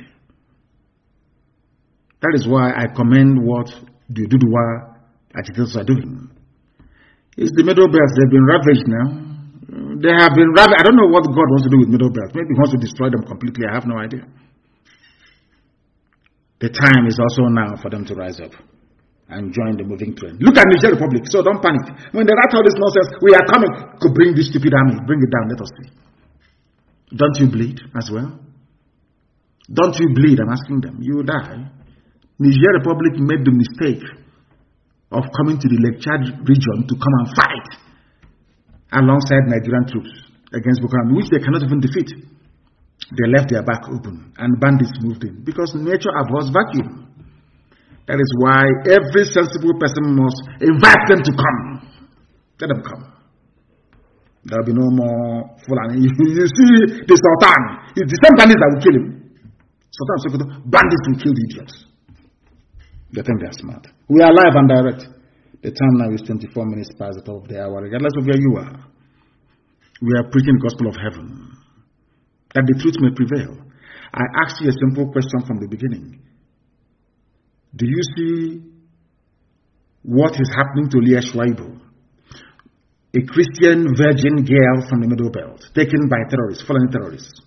That is why I commend what the Duduwa agitators are doing. It's the Middle Belt. They've been ravaged now. They have been ravaged. I don't know what God wants to do with Middle Belt. Maybe He wants to destroy them completely. I have no idea. The time is also now for them to rise up and join the moving train. Look at Niger Republic, so don't panic. When they write all this nonsense, we are coming to bring this stupid army. Bring it down, let us see. Don't you bleed as well? Don't you bleed? I'm asking them. You die. Niger Republic made the mistake of coming to the Lake Chad region to come and fight alongside Nigerian troops against Boko Haram, which they cannot even defeat. They left their back open and bandits moved in because nature abhors vacuum. That is why every sensible person must invite them to come. Let them come. There will be no more Fulani. *laughs* You, see the Sultan. It's the same bandits that will kill him. Sultan Sokoto, bandits will kill the idiots. They think they are smart. We are live and direct. The time now is 24 minutes past the top of the hour, regardless of where you are. We are preaching the gospel of heaven, that the truth may prevail. I asked you a simple question from the beginning. Do you see what is happening to Leah Sharibu? A Christian virgin girl from the Middle Belt, taken by terrorists, foreign terrorists,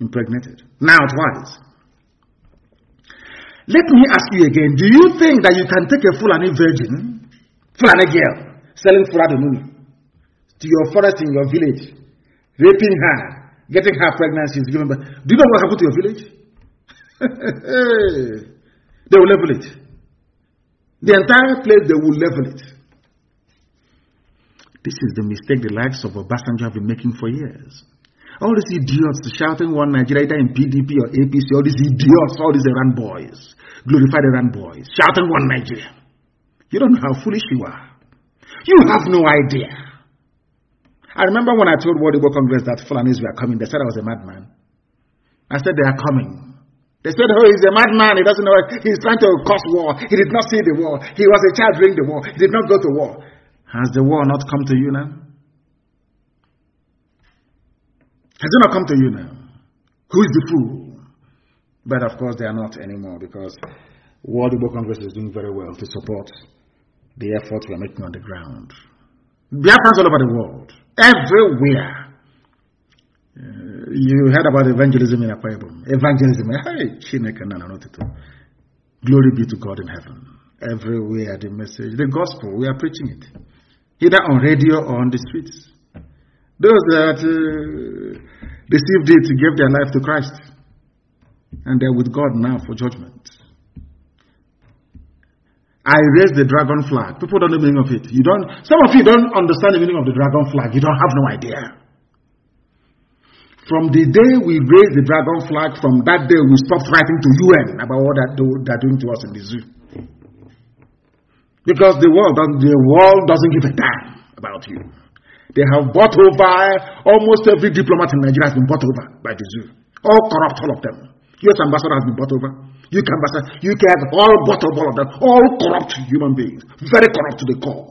impregnated. Now twice. Let me ask you again, do you think that you can take a Fulani virgin, Fulani girl, selling money, to your forest in your village, raping her, getting her pregnant, she's given birth. Do you know what happened to your village? *laughs* they will level it. The entire place, they will level it. This is the mistake the likes of Obasanjo have been making for years. All these idiots shouting one Nigeria either in PDP or APC, all these idiots, all these Iran boys, glorified Iran boys, shouting one Nigeria. You don't know how foolish you are. You have no idea. I remember when I told World Igbo Congress that Fulanis were coming, they said I was a madman. I said they are coming. They said, oh, he's a madman. He doesn't know. He's trying to cause war. He did not see the war. He was a child during the war. He did not go to war. Has the war not come to you now? Has it not come to you now? Who is the fool? But of course, they are not anymore because World Igbo Congress is doing very well to support the efforts we are making on the ground. Biafrans all over the world, everywhere. Uh, you heard about evangelism in Akwa Evangelism. Hey, Glory be to God in heaven. Everywhere the message, the gospel, we are preaching it. Either on radio or on the streets. Those that uh, received it gave their life to Christ. And they're with God now for judgment. I raised the dragon flag. People don't know the meaning of it. You don't, some of you don't understand the meaning of the dragon flag. You don't have no idea. From the day we raised the dragon flag, from that day we stopped writing to UN about what they're doing to us in the zoo. Because the world, the world doesn't give a damn about you. They have bought over almost every diplomat in Nigeria has been bought over by the zoo. All corrupt, all of them. US ambassador has been bought over. UK ambassador, UK has all bought over, all of them, all corrupt human beings, very corrupt to the core.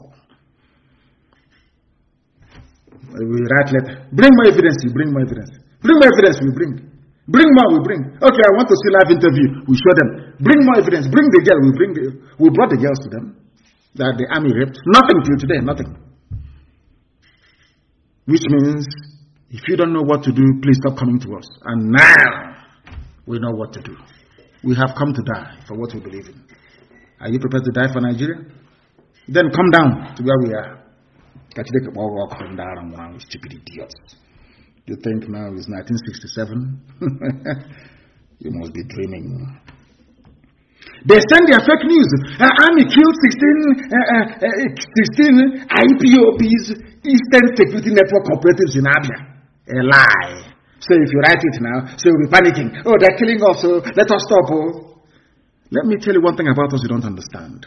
We write letter. Bring my evidence, you bring my evidence. Bring my evidence, we bring. Bring more, we bring. Okay, I want to see live interview. We show them. Bring more evidence. Bring the girl. We bring. The, we brought the girls to them. That the army raped. Nothing till today. Nothing. Which means, if you don't know what to do, please stop coming to us. And now we know what to do. We have come to die for what we believe in. Are you prepared to die for Nigeria? Then come down to where we are. Stupid idiots. *laughs* You think now is 1967? *laughs* you must be dreaming. They send their fake news. Uh, army killed 16, uh, uh, 16 IPOBs, Eastern Security Network operatives in Abia. A lie. So if you write it now, so you'll be panicking. Oh, they're killing us, let us stop. Oh. Let me tell you one thing about us you don't understand.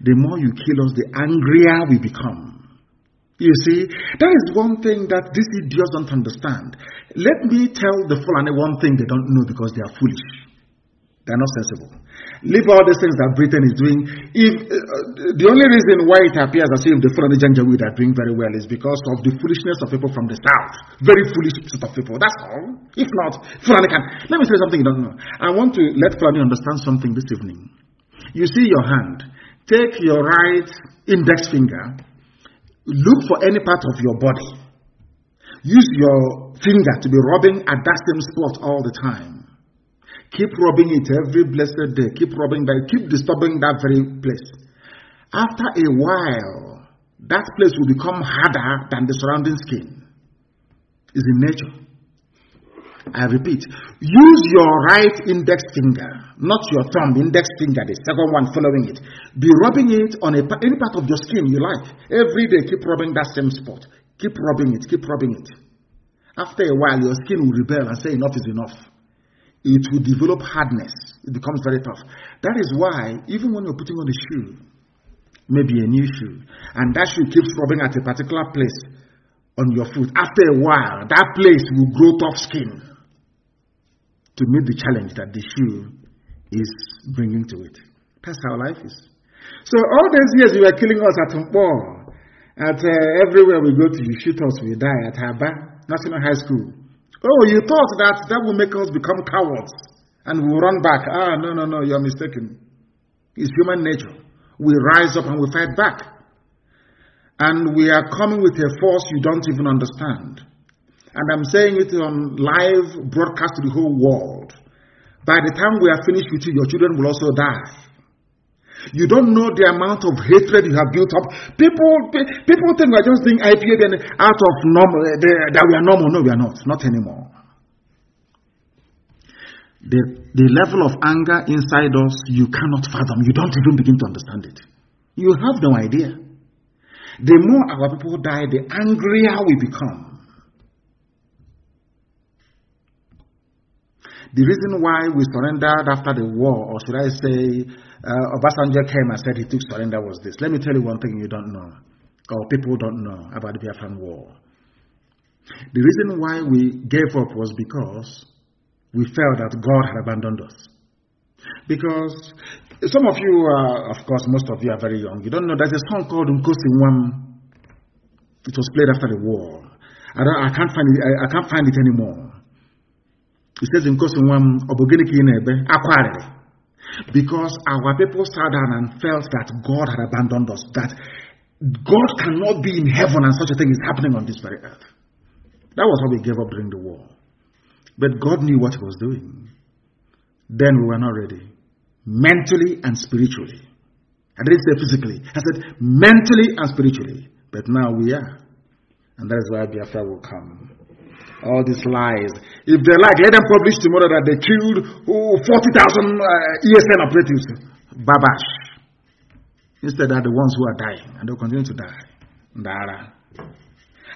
The more you kill us, the angrier we become. You see, that is one thing that these idiots don't understand. Let me tell the Fulani one thing they don't know because they are foolish. They are not sensible. Leave all these things that Britain is doing. If uh, the only reason why it appears as if the Fulani Janjaweed are doing very well is because of the foolishness of people from the south. Very foolish set of people. That's all. If not, Fulani can. Let me say something you don't know. I want to let Fulani understand something this evening. You see your hand. Take your right index finger. Look for any part of your body. Use your finger to be rubbing at that same spot all the time. Keep rubbing it every blessed day. Keep rubbing that. Keep disturbing that very place. After a while, that place will become harder than the surrounding skin. It's in nature. I repeat, use your right index finger, not your thumb, index finger, the second one following it. Be rubbing it on a, any part of your skin you like. Every day, keep rubbing that same spot. Keep rubbing it, keep rubbing it. After a while, your skin will rebel and say, Enough is enough it will develop hardness. It becomes very tough. That is why, even when you're putting on a shoe, maybe a new shoe, and that shoe keeps rubbing at a particular place on your foot, after a while, that place will grow tough skin to meet the challenge that the shoe is bringing to it. That's how life is. So, all those years you were killing us at Nkpor, at uh, everywhere we go to, you shoot us, we die at Aba, National High School. Oh, you thought that that will make us become cowards and we'll run back. Ah, no, no, no, you're mistaken. It's human nature. We rise up and we fight back. And we are coming with a force you don't even understand. And I'm saying it on live broadcast to the whole world. By the time we are finished with you, your children will also die. You don't know the amount of hatred you have built up. People, people think we're just doing IPA then out of normal, eh, that we are normal. No, we are not. Not anymore. The, the level of anger inside us, you cannot fathom. You don't even begin to understand it. You have no idea. The more our people die, the angrier we become. The reason why we surrendered after the war, or should I say, uh, Obasanjo came and said he took surrender was this. Let me tell you one thing you don't know, or people don't know about the Biafran war. The reason why we gave up was because we felt that God had abandoned us. Because some of you, are, of course, most of you are very young. You don't know there's a song called Nkosi It was played after the war. I, don't, I can't find it. I, I can't find it anymore. It says Nkosi Nwam Obogini Kinebe Aquarity. Because our people sat down and felt that God had abandoned us, that God cannot be in heaven and such a thing is happening on this very earth. That was why we gave up during the war. But God knew what He was doing. Then we were not ready. Mentally and spiritually. I didn't say physically. I said mentally and spiritually. But now we are. And that is why Biafra will come. All these lies. If they like, let them publish tomorrow that they killed oh, 40,000 uh, ESN operatives. Babash. Instead, they're the ones who are dying, and they'll continue to die.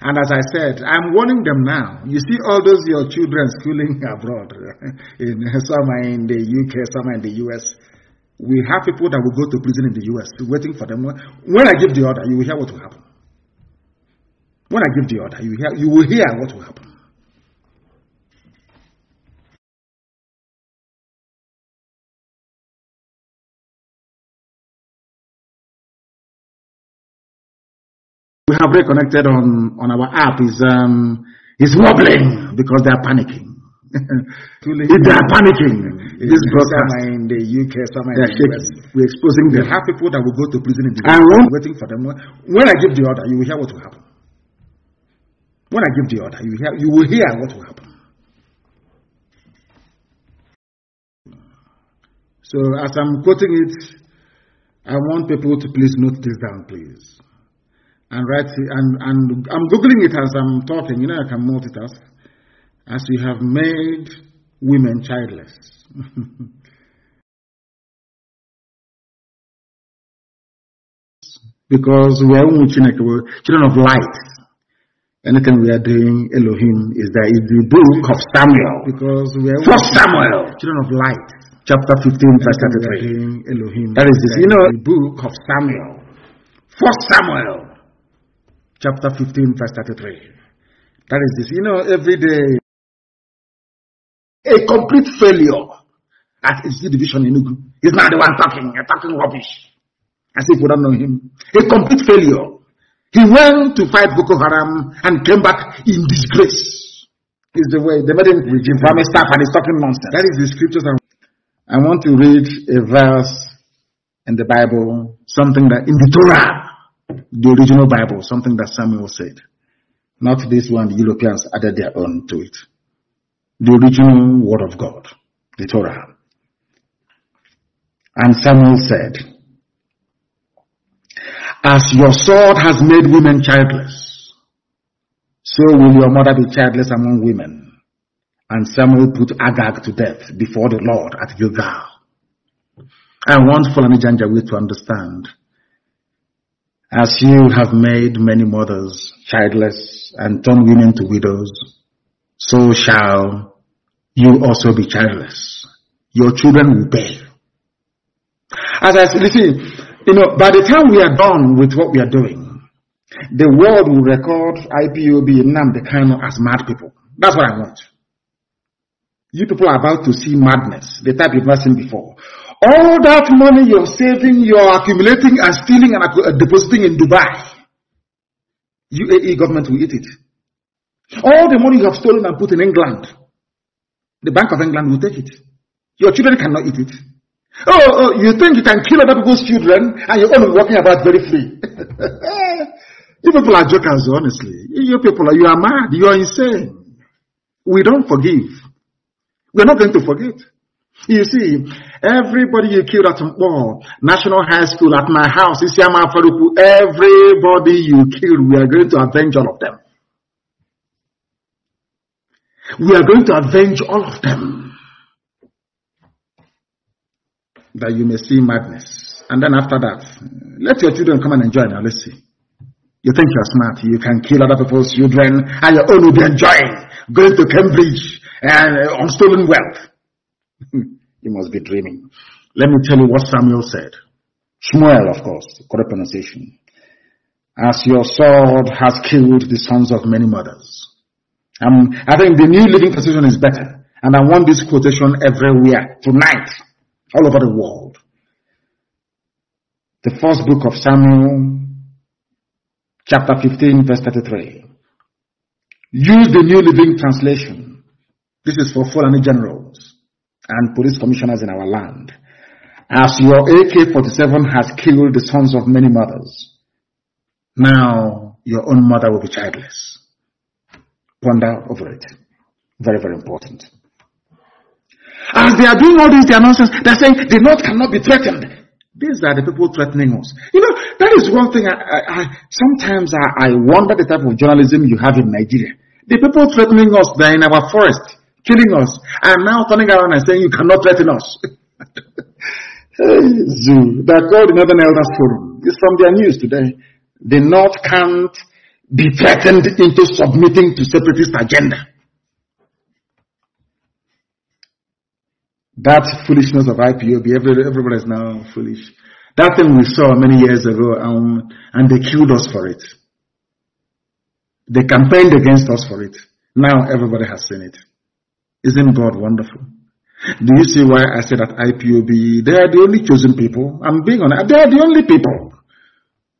And as I said, I'm warning them now. You see all those your children schooling *laughs* abroad, *laughs* in, some are in the UK, some are in the US. We have people that will go to prison in the US waiting for them. When I give the order, you will hear what will happen. When I give the order, you, hear, you will hear what will happen. We have reconnected on, on our app is um, is wobbling because they are panicking. *laughs* if they are panicking, this broadcast in the UK, some in the US, we're exposing them. We have people that will go to prison in the US. I'm waiting for them. When I give the order, you will hear what will happen. When I give the order, you, hear, you will hear what will happen. So, as I'm quoting it, I want people to please note this down, please. And write and, and I'm googling it as I'm talking, you know, I can multitask. As we have made women childless. *laughs* because we are children of light. Anything we are doing, Elohim, is that is the book of Samuel. Because we are First Samuel, children of light, chapter 15, verse 33. Elohim. That is this, you know, the book of Samuel. First Samuel, chapter 15, verse 33. That is this, you know, every day, a complete failure at his division in Ugu. He's not the one talking, you're talking rubbish. As if we don't know him. A complete failure. He went to fight Boko Haram and came back in disgrace. Is the way they made him regime farming staff and he's talking nonsense. That is the scriptures. I want to read a verse in the Bible, something that in the Torah, the original Bible, something that Samuel said. Not this one, the Europeans added their own to it. The original word of God, the Torah. And Samuel said, as your sword has made women childless, so will your mother be childless among women. And Samuel put Agag to death before the Lord at Gilgal. I want Fulani Janjaweed to understand. As you have made many mothers childless and turned women to widows, so shall you also be childless. Your children will bear. As I said, see, you know, by the time we are done with what we are doing, the world will record IPOB and Nnamdi Kanu as mad people. That's what I want. You people are about to see madness, the type you've never seen before. All that money you're saving, you're accumulating and stealing and uh, depositing in Dubai, UAE government will eat it. All the money you have stolen and put in England, the Bank of England will take it. Your children cannot eat it. Oh, oh, you think you can kill other people's children and you're only walking about very free. *laughs* you people are jokers, honestly. You people are, you are mad. You are insane. We don't forgive. We're not going to forget. You see, everybody you killed at Nkpor, National High School, at my house, Isiama Faruku, everybody you killed, we are going to avenge all of them. We are going to avenge all of them that you may see madness. And then after that, let your children come and enjoy now. Let's see. You think you're smart. You can kill other people's children and your own will be enjoying going to Cambridge and uh, on stolen wealth. *laughs* you must be dreaming. Let me tell you what Samuel said. Shmuel, of course, correct pronunciation. As your sword has killed the sons of many mothers. Um, I think the New Living Translation is better. And I want this quotation everywhere tonight all over the world. The first book of Samuel, chapter 15, verse 33. Use the New Living Translation. This is for Fulani generals and police commissioners in our land. as your AK-47 has killed the sons of many mothers, now your own mother will be childless. Ponder over it. Very, very important. As they are doing all these nonsense, they're saying the North cannot be threatened. These are the people threatening us. You know, that is one thing I, I, I sometimes I, I wonder the type of journalism you have in Nigeria. The people threatening us, they're in our forest, killing us, and now turning around and saying you cannot threaten us. *laughs* Zoo, they're called the Northern Elders Forum. It's from their news today. The North can't be threatened into submitting to separatist agenda. That foolishness of IPOB, everybody is now foolish. That thing we saw many years ago, um, and they killed us for it. They campaigned against us for it. Now everybody has seen it. Isn't God wonderful? Do you see why I said that IPOB, they are the only chosen people? I'm being honest. They are the only people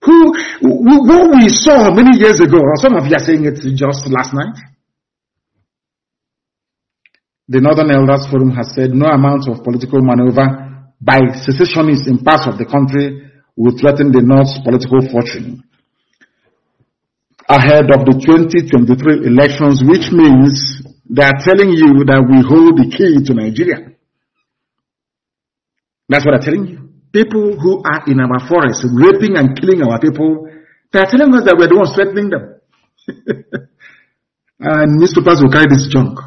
who, what we saw many years ago, or some of you are saying it just last night. The Northern Elders Forum has said no amount of political maneuver by secessionists in parts of the country will threaten the North's political fortune ahead of the 2023 elections, which means they are telling you that we hold the key to Nigeria. That's what they're telling you. People who are in our forests raping and killing our people, they are telling us that we're the ones threatening them. *laughs* and newspapers will carry this junk.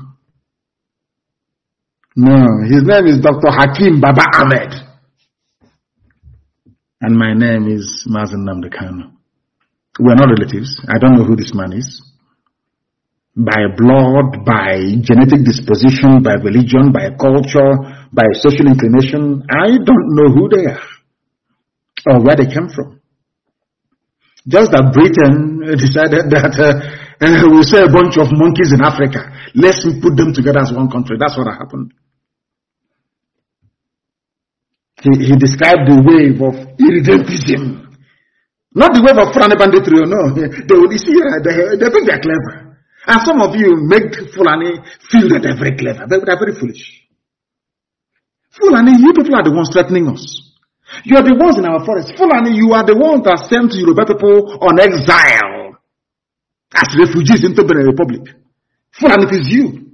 No, his name is Dr. Hakeem Baba Ahmed. And my name is Mazi Nnamdi Kanu. We're not relatives. I don't know who this man is. By blood, by genetic disposition, by religion, by culture, by social inclination, I don't know who they are or where they came from. Just that Britain *laughs* decided that uh, uh, we say a bunch of monkeys in Africa. Let's put them together as one country. That's what happened. He, he described the wave of irredentism not the wave of Fulani banditry, no. *laughs* They will see, uh, they, they think they're clever. And some of you make Fulani feel that they're very clever. They're, they're very foolish. Fulani, you people are the ones threatening us. You are the ones in our forest. Fulani, you are the ones that sent Yoruba people on exile as refugees into Benin Republic. Fulani, it is you.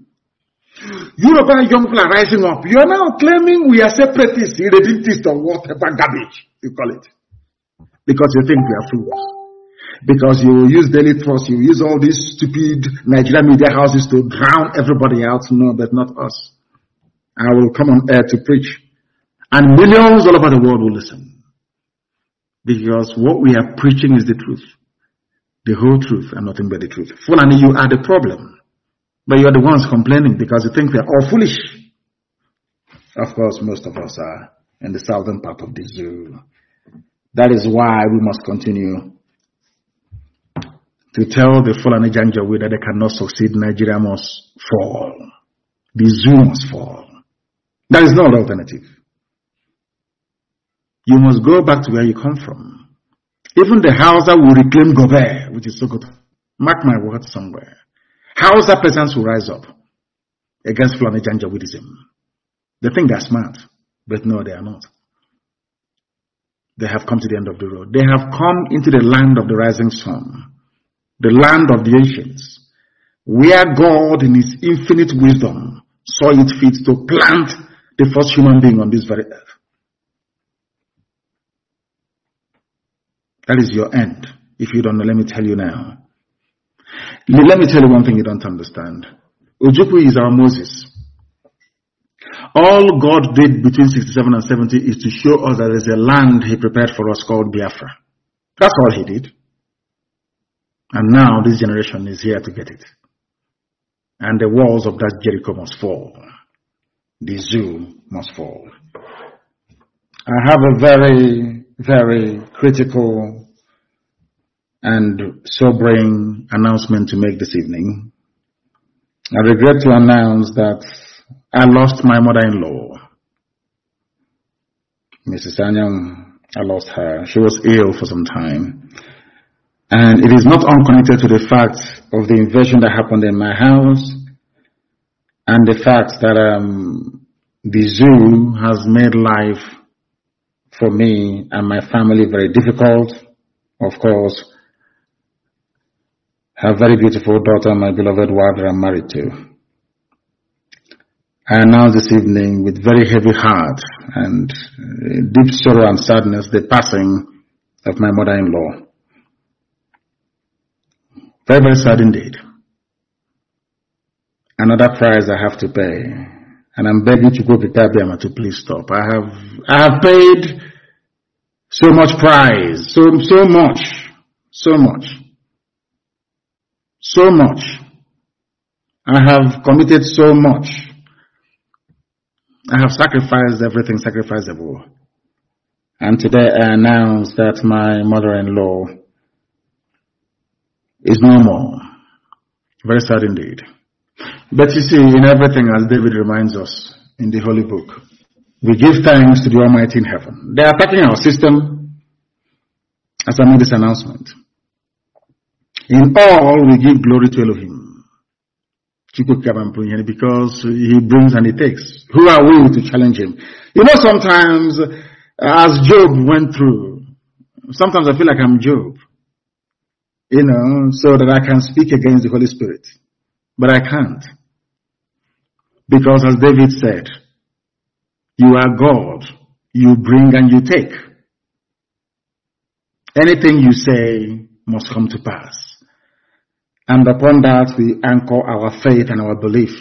Yoruba young people are rising up. You are now claiming we are separatists, irredentists, or whatever garbage you call it because you think we are fools. Because you use daily trust, you use all these stupid Nigerian media houses to drown everybody else. No, but not us. I will come on air to preach. And millions all over the world will listen. Because what we are preaching is the truth. The whole truth and nothing but the truth. Fulani, you are the problem. But you are the ones complaining because you think we are all foolish. Of course, most of us are in the southern part of the zoo. That is why we must continue to tell the Fulani Janjaweed that they cannot succeed. Nigeria must fall. The zoo must fall. There is no alternative. You must go back to where you come from. Even the Hausa will reclaim Gobir, which is so good. Mark my words somewhere. Hausa peasants will rise up against Fulani Janjaweedism. They think they're smart, but no, they are not they have come to the end of the road. They have come into the land of the rising sun, the land of the ancients, where God in his infinite wisdom saw it fit to plant the first human being on this very earth. That is your end. If you don't know, let me tell you now. Let me tell you one thing you don't understand. Ojukwu is our Moses. All God did between 67 and 70 is to show us that there's a land He prepared for us called Biafra. That's all He did. And now this generation is here to get it. And the walls of that Jericho must fall. The zoo must fall. I have a very, very critical and sobering announcement to make this evening. I regret to announce that I lost my mother-in-law. Mrs. Anyang, I lost her. She was ill for some time. And it is not unconnected to the fact of the invasion that happened in my house and the fact that um, the zoo has made life for me and my family very difficult. Of course, her very beautiful daughter, my beloved wife, that I'm married to. I announce this evening with very heavy heart and uh, deep sorrow and sadness the passing of my mother-in-law. Very, very sad indeed. Another price I have to pay. And I'm begging to go Bikabiyama to please stop. I have, I have paid so much price, so, so much, so much, so much. I have committed so much. I have sacrificed everything sacrificable. And today I announce that my mother-in-law is no more. Very sad indeed. But you see, in everything, as David reminds us in the Holy Book, we give thanks to the Almighty in heaven. They are attacking our system as I made this announcement. In all, we give glory to Elohim. Because he brings and he takes. Who are we to challenge him? You know, sometimes, as Job went through, sometimes I feel like I'm Job you know, so that I can speak against the Holy Spirit. But I can't. Because as David said, you are God. You bring and you take. Anything you say must come to pass. And upon that we anchor our faith and our belief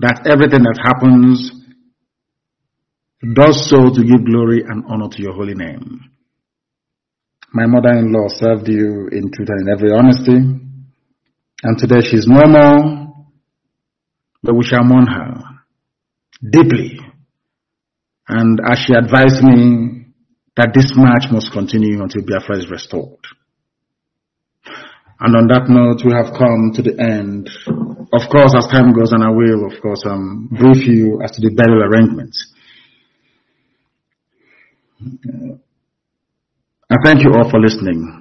that everything that happens does so to give glory and honor to your holy name. My mother-in-law served you in truth and in every honesty. And today she's no more, but we shall mourn her deeply. And as she advised me that this march must continue until Biafra is restored. And on that note, we have come to the end. Of course, as time goes on, I will, of course, um, brief you as to the burial arrangements. I thank you all for listening.